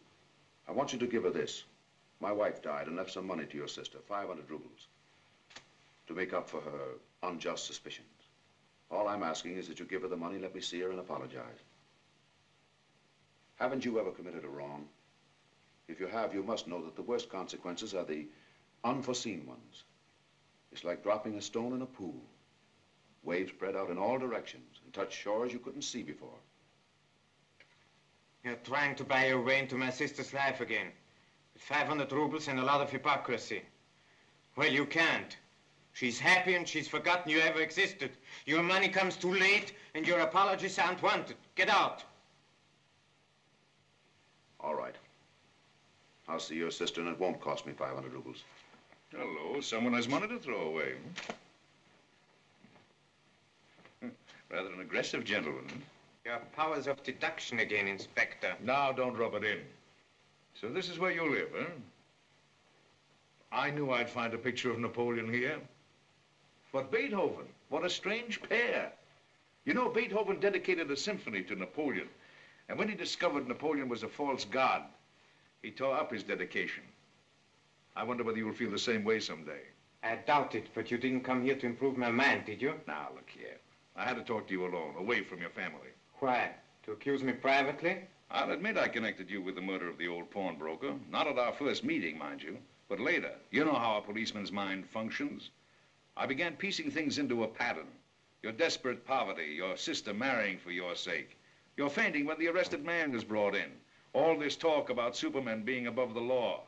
I want you to give her this. My wife died and left some money to your sister, 500 rubles, to make up for her unjust suspicions. All I'm asking is that you give her the money, let me see her, and apologize. Haven't you ever committed a wrong? If you have, you must know that the worst consequences are the unforeseen ones. It's like dropping a stone in a pool. Waves spread out in all directions and touch shores you couldn't see before. You're trying to buy your way into my sister's life again. With 500 rubles and a lot of hypocrisy. Well, you can't. She's happy and she's forgotten you ever existed. Your money comes too late and your apologies aren't wanted. Get out. All right. I'll see your sister, and it won't cost me 500 rubles. Hello, someone has money to throw away. Rather an aggressive gentleman. Your powers of deduction again, Inspector. Now, don't rub it in. So this is where you live, eh? I knew I'd find a picture of Napoleon here. But Beethoven, what a strange pair. You know, Beethoven dedicated a symphony to Napoleon. And when he discovered Napoleon was a false god, he tore up his dedication. I wonder whether you'll feel the same way someday. I doubt it, but you didn't come here to improve my mind, did you? Now, look here. I had to talk to you alone, away from your family. Why? To accuse me privately? I'll admit I connected you with the murder of the old pawnbroker. Not at our first meeting, mind you, but later. You know how a policeman's mind functions. I began piecing things into a pattern. Your desperate poverty, your sister marrying for your sake, your fainting when the arrested man was brought in, all this talk about supermen being above the law,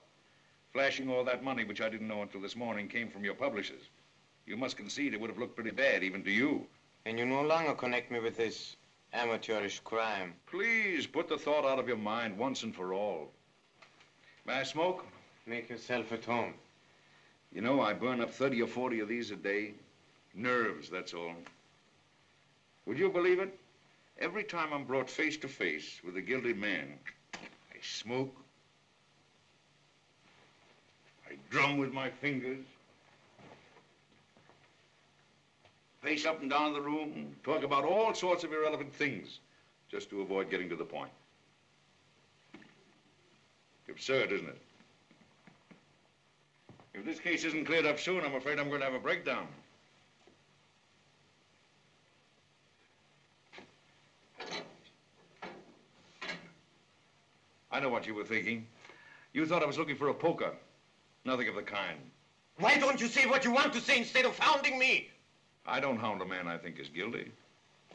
flashing all that money, which I didn't know until this morning, came from your publishers. You must concede it would have looked pretty bad, even to you. And you no longer connect me with this amateurish crime. Please, put the thought out of your mind once and for all. May I smoke? Make yourself at home. You know, I burn up 30 or 40 of these a day. Nerves, that's all. Would you believe it? Every time I'm brought face to face with a guilty man, I smoke. I drum with my fingers. Pace up and down the room, talk about all sorts of irrelevant things, just to avoid getting to the point. Absurd, isn't it? If this case isn't cleared up soon, I'm afraid I'm going to have a breakdown. I know what you were thinking. You thought I was looking for a poker. Nothing of the kind. Why don't you say what you want to say instead of hounding me? I don't hound a man I think is guilty.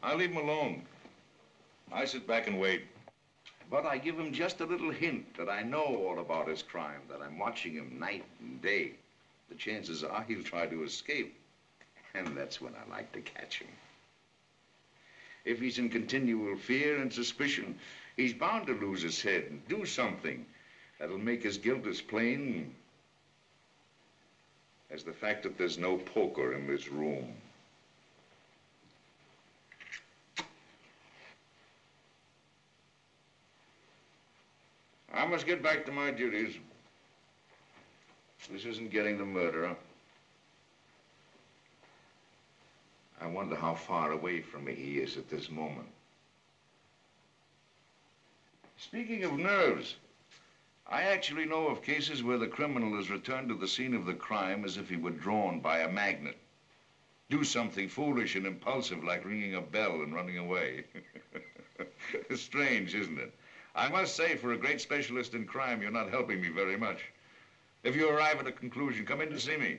I leave him alone. I sit back and wait. But I give him just a little hint that I know all about his crime, that I'm watching him night and day. The chances are he'll try to escape. And that's when I like to catch him. If he's in continual fear and suspicion, he's bound to lose his head and do something that'll make his guilt as plain as the fact that there's no poker in this room. I must get back to my duties. This isn't getting the murderer. I wonder how far away from me he is at this moment. Speaking of nerves, I actually know of cases where the criminal has returned to the scene of the crime as if he were drawn by a magnet. Do something foolish and impulsive like ringing a bell and running away. Strange, isn't it? I must say, for a great specialist in crime, you're not helping me very much. If you arrive at a conclusion, come in to see me.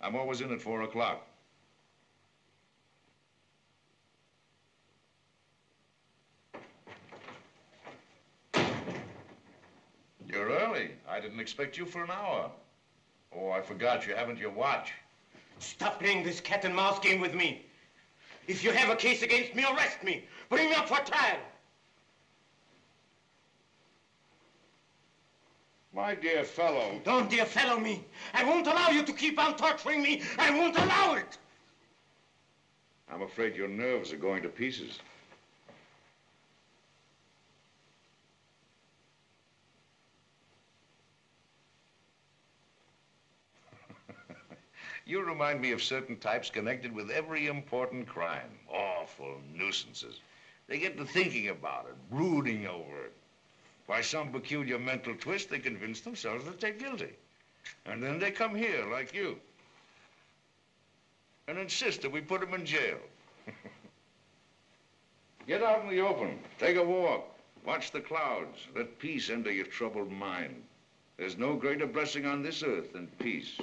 I'm always in at four o'clock. You're early. I didn't expect you for an hour. Oh, I forgot you haven't your watch. Stop playing this cat and mouse game with me. If you have a case against me, arrest me. Bring me up for trial. My dear fellow. Don't dear fellow me. I won't allow you to keep on torturing me. I won't allow it. I'm afraid your nerves are going to pieces. you remind me of certain types connected with every important crime. Awful nuisances. They get to thinking about it, brooding over it. By some peculiar mental twist, they convince themselves that they're guilty. And then they come here, like you, and insist that we put them in jail. Get out in the open. Take a walk. Watch the clouds. Let peace enter your troubled mind. There's no greater blessing on this earth than peace.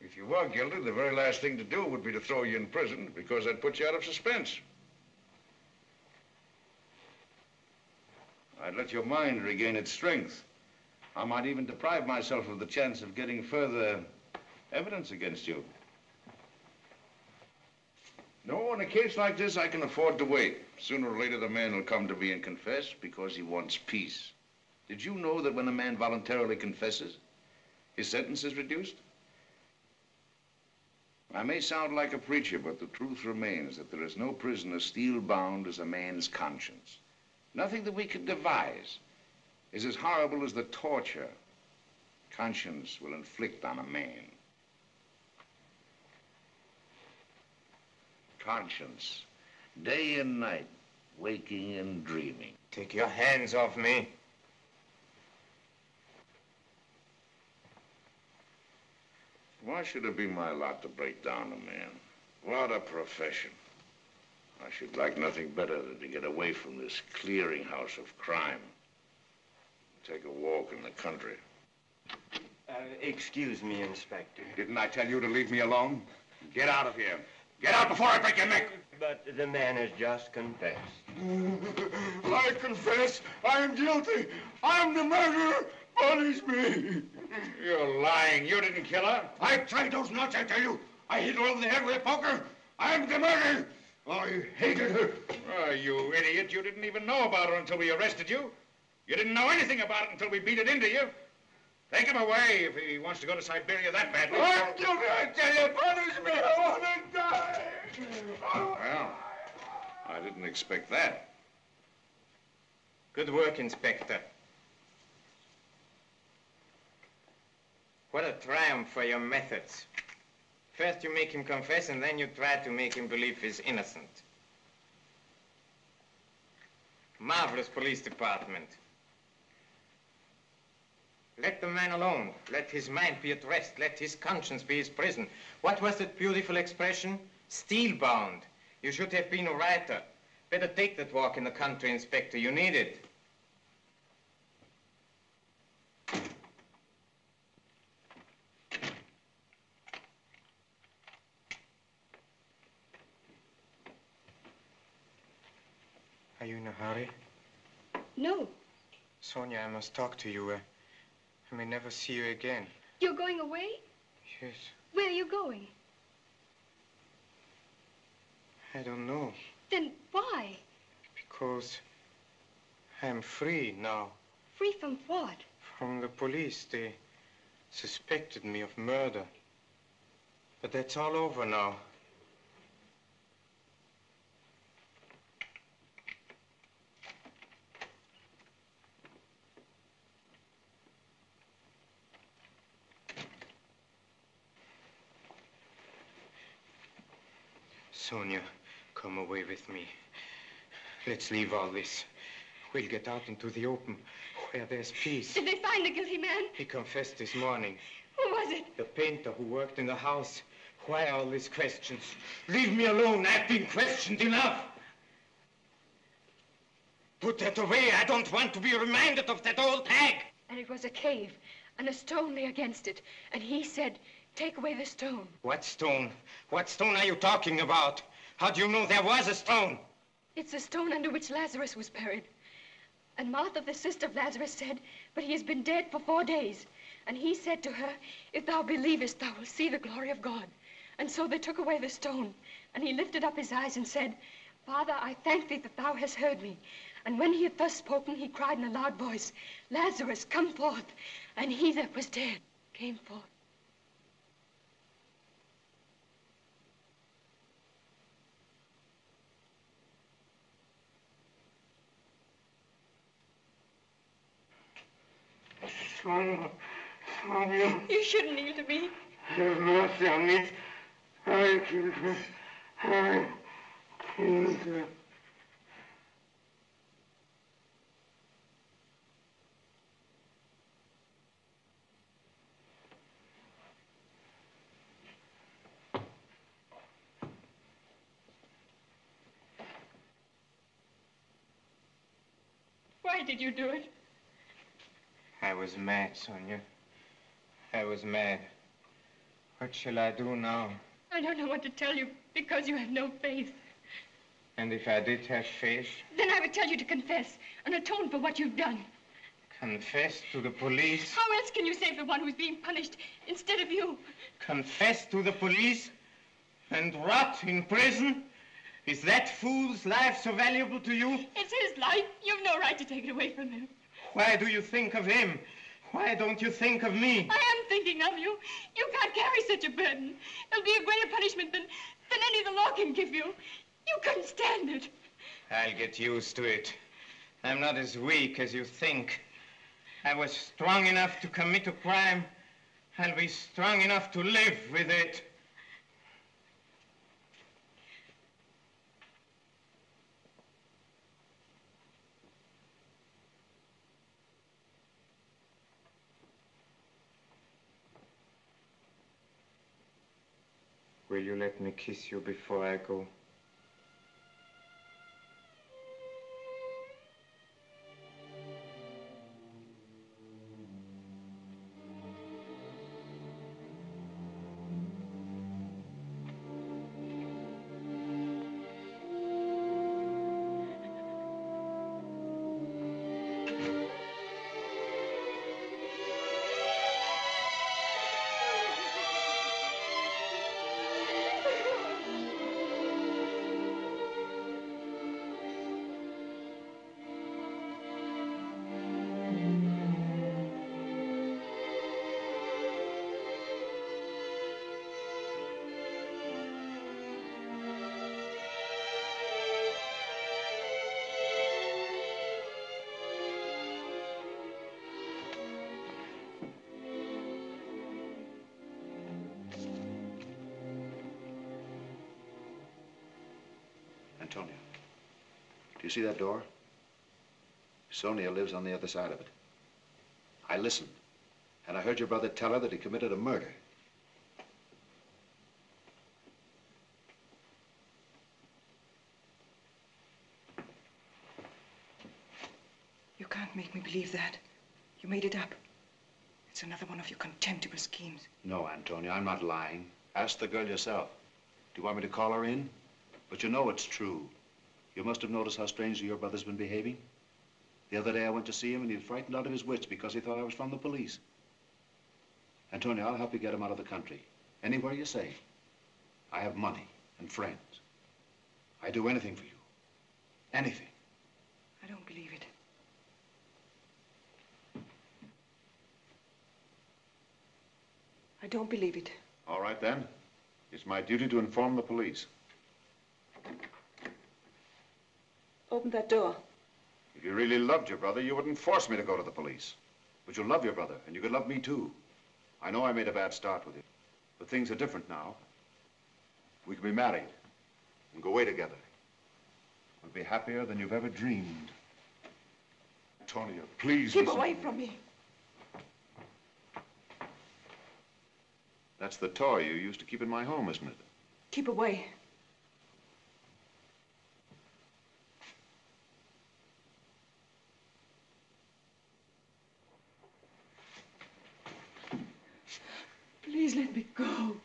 If you were guilty, the very last thing to do would be to throw you in prison because that puts you out of suspense. I'd let your mind regain its strength. I might even deprive myself of the chance of getting further evidence against you. No, in a case like this, I can afford to wait. Sooner or later, the man will come to me and confess because he wants peace. Did you know that when a man voluntarily confesses, his sentence is reduced? I may sound like a preacher, but the truth remains that there is no prison as steel-bound as a man's conscience. Nothing that we could devise is as horrible as the torture conscience will inflict on a man. Conscience, day and night, waking and dreaming. Take your hands off me. Why should it be my lot to break down a man? What a profession. I should like nothing better than to get away from this clearinghouse of crime. Take a walk in the country. Uh, excuse me, Inspector. Didn't I tell you to leave me alone? Get out of here. Get out before I break your neck. But the man has just confessed. I confess I am guilty. I am the murderer. Punish me. You're lying. You didn't kill her. I tried those nuts, I tell you. I hit her over the head with a poker. I am the murderer. I hated her. Oh, you idiot. You didn't even know about her until we arrested you. You didn't know anything about it until we beat it into you. Take him away if he wants to go to Siberia that badly. I'm guilty, I tell you. Punish me. I want to die. Well, I didn't expect that. Good work, Inspector. What a triumph for your methods. First you make him confess, and then you try to make him believe he's innocent. Marvelous police department. Let the man alone. Let his mind be at rest. Let his conscience be his prison. What was that beautiful expression? Steel-bound. You should have been a writer. Better take that walk in the country, Inspector. You need it. Are you in a hurry? No, Sonia, I must talk to you. Uh, I may never see you again. you're going away? Yes. Where are you going? I don't know. Then why? Because I'm free now Free from what? from the police. They suspected me of murder. But that's all over now. Sonia, come away with me. Let's leave all this. We'll get out into the open where there's peace. Did they find the guilty man? He confessed this morning. Who was it? The painter who worked in the house. Why all these questions? Leave me alone. I've been questioned enough. Put that away. I don't want to be reminded of that old hag. And it was a cave, and a stone lay against it. And he said, take away the stone. What stone? What stone are you talking about? How do you know there was a stone? It's the stone under which Lazarus was buried. And Martha, the sister of Lazarus, said, But he has been dead for four days. And he said to her, If thou believest, thou wilt see the glory of God. And so they took away the stone. And he lifted up his eyes and said, Father, I thank thee that thou hast heard me. And when he had thus spoken, he cried in a loud voice, Lazarus, come forth. And he that was dead came forth. Sonia, Sonia, You shouldn't kneel to me. have mercy on me. I killed her. I, killed her. Why did you do it? I was mad, Sonia. I was mad. What shall I do now? I don't know what to tell you because you have no faith. And if I did have faith, Then I would tell you to confess and atone for what you've done. confess to the police, How else can you save the one who's being punished instead of you? confess to the police, and rot in prison? Is that fool's life so valuable to you? It's his life. You've no right to take it away from him. Why do you think of him? Why don't you think of me? I am thinking of you. You can't carry such a burden. It'll be a greater punishment than, than any the law can give you. You couldn't stand it. I'll get used to it. I'm not as weak as you think. I was strong enough to commit a crime. I'll be strong enough to live with it. Will you let me kiss you before I go? You see that door? Sonia lives on the other side of it. I listened, and I heard your brother tell her that he committed a murder. You can't make me believe that. You made it up. It's another one of your contemptible schemes. No, Antonia, I'm not lying. Ask the girl yourself. Do you want me to call her in? But you know it's true. You must have noticed how strangely your brother's been behaving. The other day I went to see him and he was frightened out of his wits because he thought I was from the police. Antonia, I'll help you get him out of the country. Anywhere you say. I have money and friends. I'd do anything for you. Anything. I don't believe it. I don't believe it. All right, then. It's my duty to inform the police. Open that door. If you really loved your brother, you wouldn't force me to go to the police. But you love your brother, and you could love me too. I know I made a bad start with you, but things are different now. We can be married and go away together. We'll be happier than you've ever dreamed. Antonia, please Keep listen. away from me. That's the toy you used to keep in my home, isn't it? Keep away. Please let me go.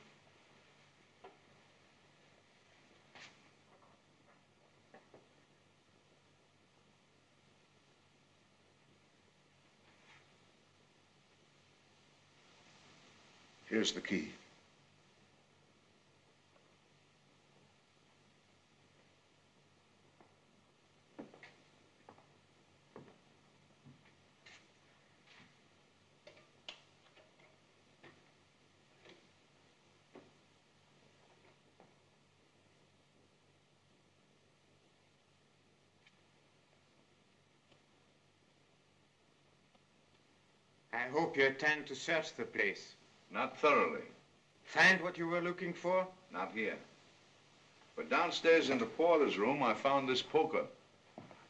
Here's the key. I hope you intend to search the place. Not thoroughly. Find what you were looking for? Not here. But downstairs in the porter's room, I found this poker.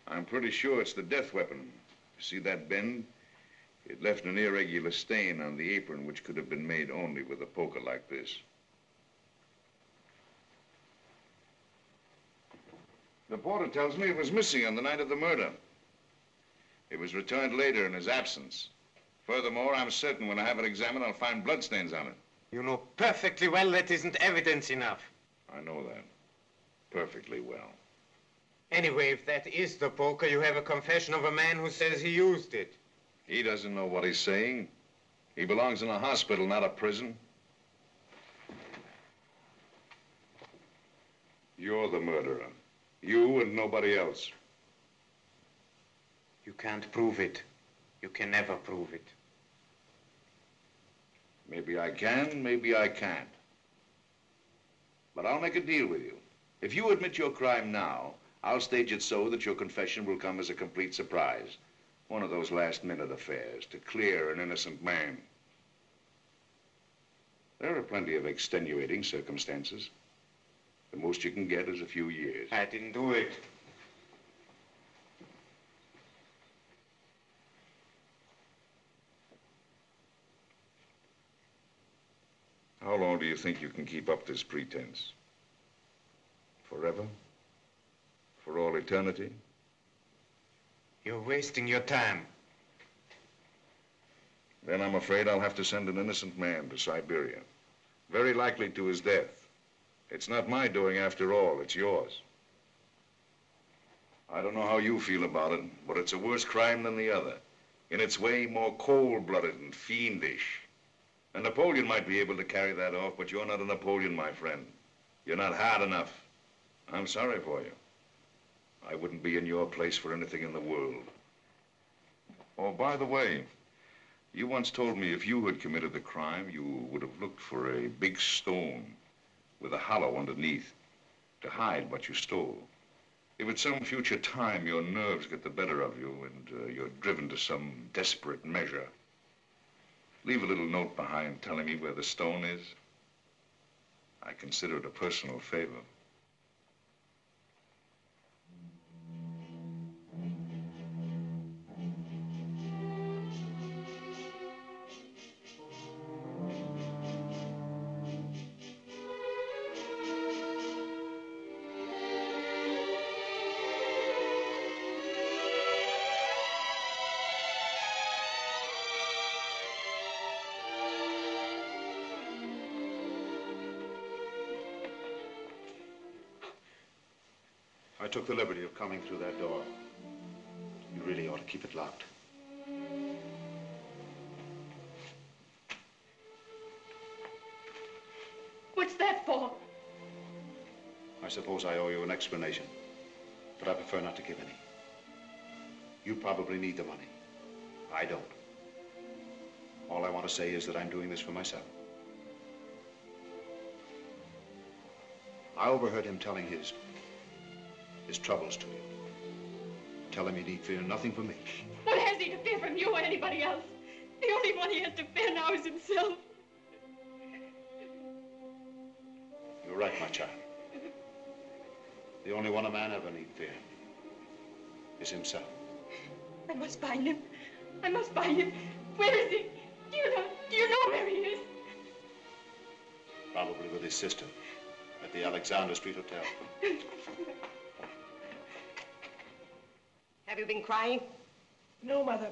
I'm pretty sure it's the death weapon. You see that bend? It left an irregular stain on the apron, which could have been made only with a poker like this. The porter tells me it was missing on the night of the murder. It was returned later in his absence. Furthermore, I'm certain when I have it examined, I'll find bloodstains on it. You know perfectly well that isn't evidence enough. I know that. Perfectly well. Anyway, if that is the poker, you have a confession of a man who says he used it. He doesn't know what he's saying. He belongs in a hospital, not a prison. You're the murderer. You and nobody else. You can't prove it. You can never prove it. Maybe I can, maybe I can't. But I'll make a deal with you. If you admit your crime now, I'll stage it so that your confession will come as a complete surprise. One of those last-minute affairs to clear an innocent man. There are plenty of extenuating circumstances. The most you can get is a few years. I didn't do it. How long do you think you can keep up this pretense? Forever? For all eternity? You're wasting your time. Then I'm afraid I'll have to send an innocent man to Siberia. Very likely to his death. It's not my doing after all, it's yours. I don't know how you feel about it, but it's a worse crime than the other. In its way, more cold-blooded and fiendish. A Napoleon might be able to carry that off, but you're not a Napoleon, my friend. You're not hard enough. I'm sorry for you. I wouldn't be in your place for anything in the world. Oh, by the way, you once told me if you had committed the crime, you would have looked for a big stone with a hollow underneath to hide what you stole. If at some future time your nerves get the better of you and uh, you're driven to some desperate measure, leave a little note behind telling me where the stone is. I consider it a personal favor. Coming through that door. You really ought to keep it locked. What's that for? I suppose I owe you an explanation, but I prefer not to give any. You probably need the money. I don't. All I want to say is that I'm doing this for myself. I overheard him telling his his troubles to you. Tell him he need fear nothing from me. What has he to fear from you or anybody else? The only one he has to fear now is himself. You're right, my child. The only one a man ever need fear is himself. I must find him. I must find him. Where is he? Do you know? Do you know where he is? Probably with his sister at the Alexander Street Hotel. Have you been crying? No, Mother.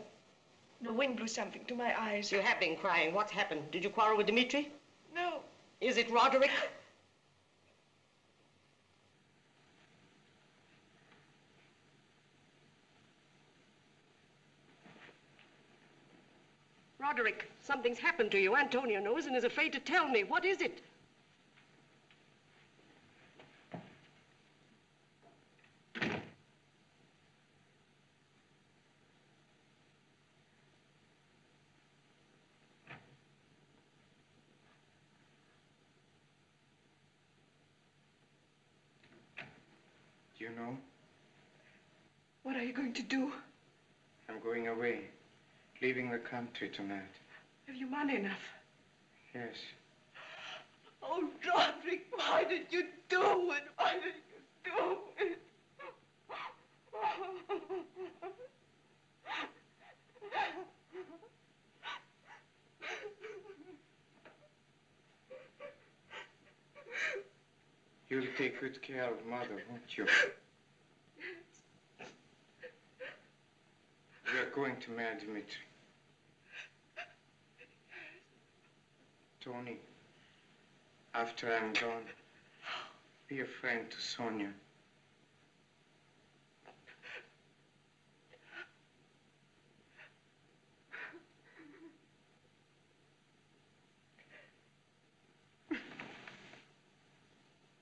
The wind blew something to my eyes. You have been crying. What's happened? Did you quarrel with Dimitri? No. Is it Roderick? Roderick, something's happened to you. Antonia knows and is afraid to tell me. What is it? Do you know? What are you going to do? I'm going away, leaving the country tonight. Have you money enough? Yes. Oh, Roderick, why did you do it? Why did you do it? You'll take good care of Mother, won't you? We are going to marry Dimitri. Tony, after I'm gone, be a friend to Sonia.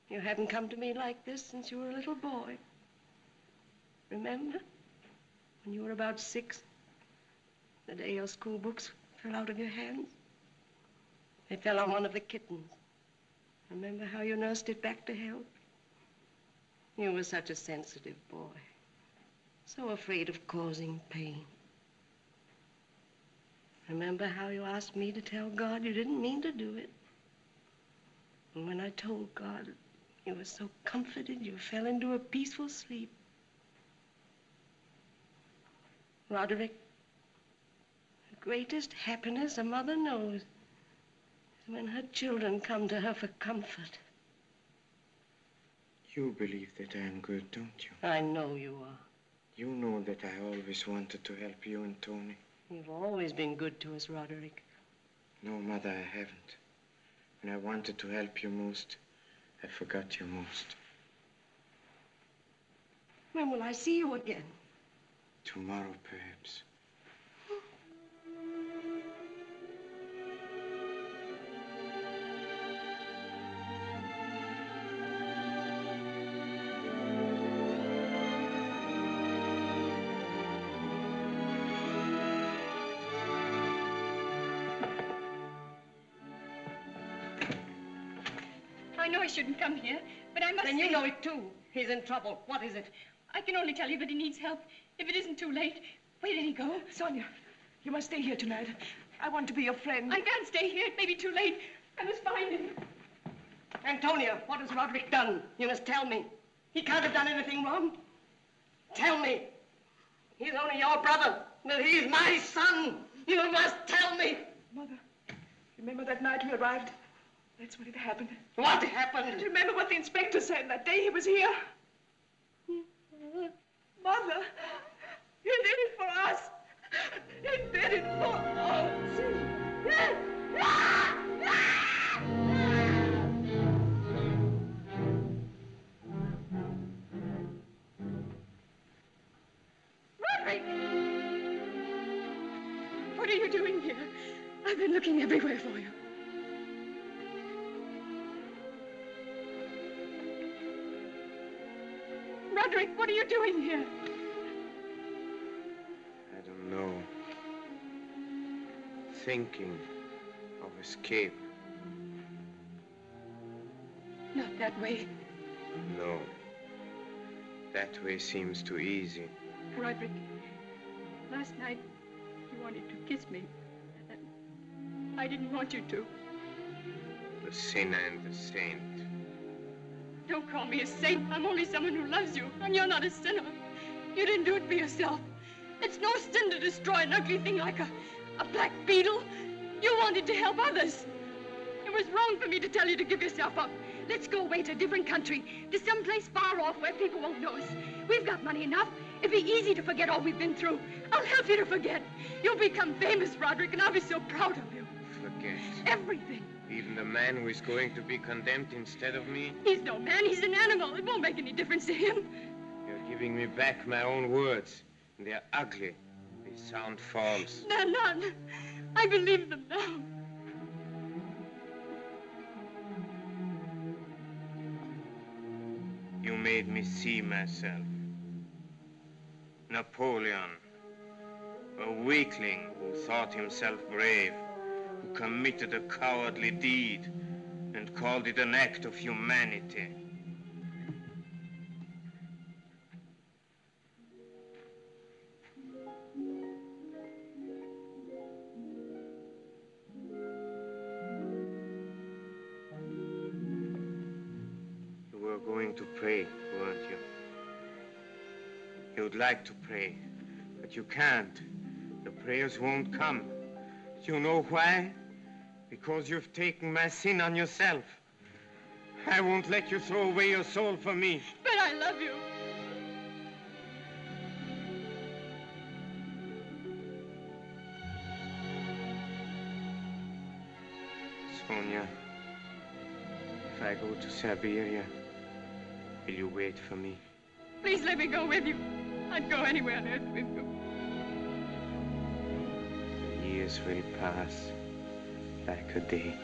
You haven't come to me like this since you were a little boy. Remember? When you were about six, the day your school books fell out of your hands? They fell on one of the kittens. Remember how you nursed it back to health? You were such a sensitive boy. So afraid of causing pain. Remember how you asked me to tell God you didn't mean to do it? And when I told God, you were so comforted you fell into a peaceful sleep. Roderick, the greatest happiness a mother knows is when her children come to her for comfort. You believe that I am good, don't you? I know you are. You know that I always wanted to help you and Tony. You've always been good to us, Roderick. No, Mother, I haven't. When I wanted to help you most, I forgot you most. When will I see you again? Tomorrow, perhaps. I know I shouldn't come here, but I must Then you say- know it too. He's in trouble. What is it? I can only tell you that he needs help. If it isn't too late, where did he go? Sonia, you must stay here tonight. I want to be your friend. I can't stay here. It may be too late. I must find him. Antonia, what has Roderick done? You must tell me. He can't have done anything wrong. Tell me. He's only your brother, but he's my son. You must tell me. Mother, remember that night we arrived? That's when it happened. What happened? Do you remember what the inspector said that day he was here? Mm-hmm. Mother, he did it for us. He did it for us. Roderick! What are you doing here? I've been looking everywhere for you. Roderick, what are you doing here? I. Thinking of escape. Not that way. No. That way seems too easy. Roderick, last night you wanted to kiss me. I didn't want you to. The sinner and the saint. Don't call me a saint. I'm only someone who loves you, and you're not a sinner. You didn't do it for yourself. It's no sin to destroy an ugly thing like a, a black beetle. You wanted to help others. It was wrong for me to tell you to give yourself up. Let's go away to a different country, to some place far off where people won't know us. We've got money enough. It'd be easy to forget all we've been through. I'll help you to forget. You'll become famous, Roderick, and I'll be so proud of you. Forget. Everything. Even the man who is going to be condemned instead of me? He's no man, he's an animal. It won't make any difference to him. You're giving me back my own words. And they're ugly. They sound false. They're none. I believe them now. You made me see myself. Napoleon. A weakling who thought himself brave, who committed a cowardly deed and called it an act of humanity. Like to pray, but you can't. The prayers won't come. You know why? Because you've taken my sin on yourself. I won't let you throw away your soul for me. But I love you. Sonia, if I go to Siberia, will you wait for me? Please let me go with you. I'd go anywhere on earth with you. Years will pass like a day.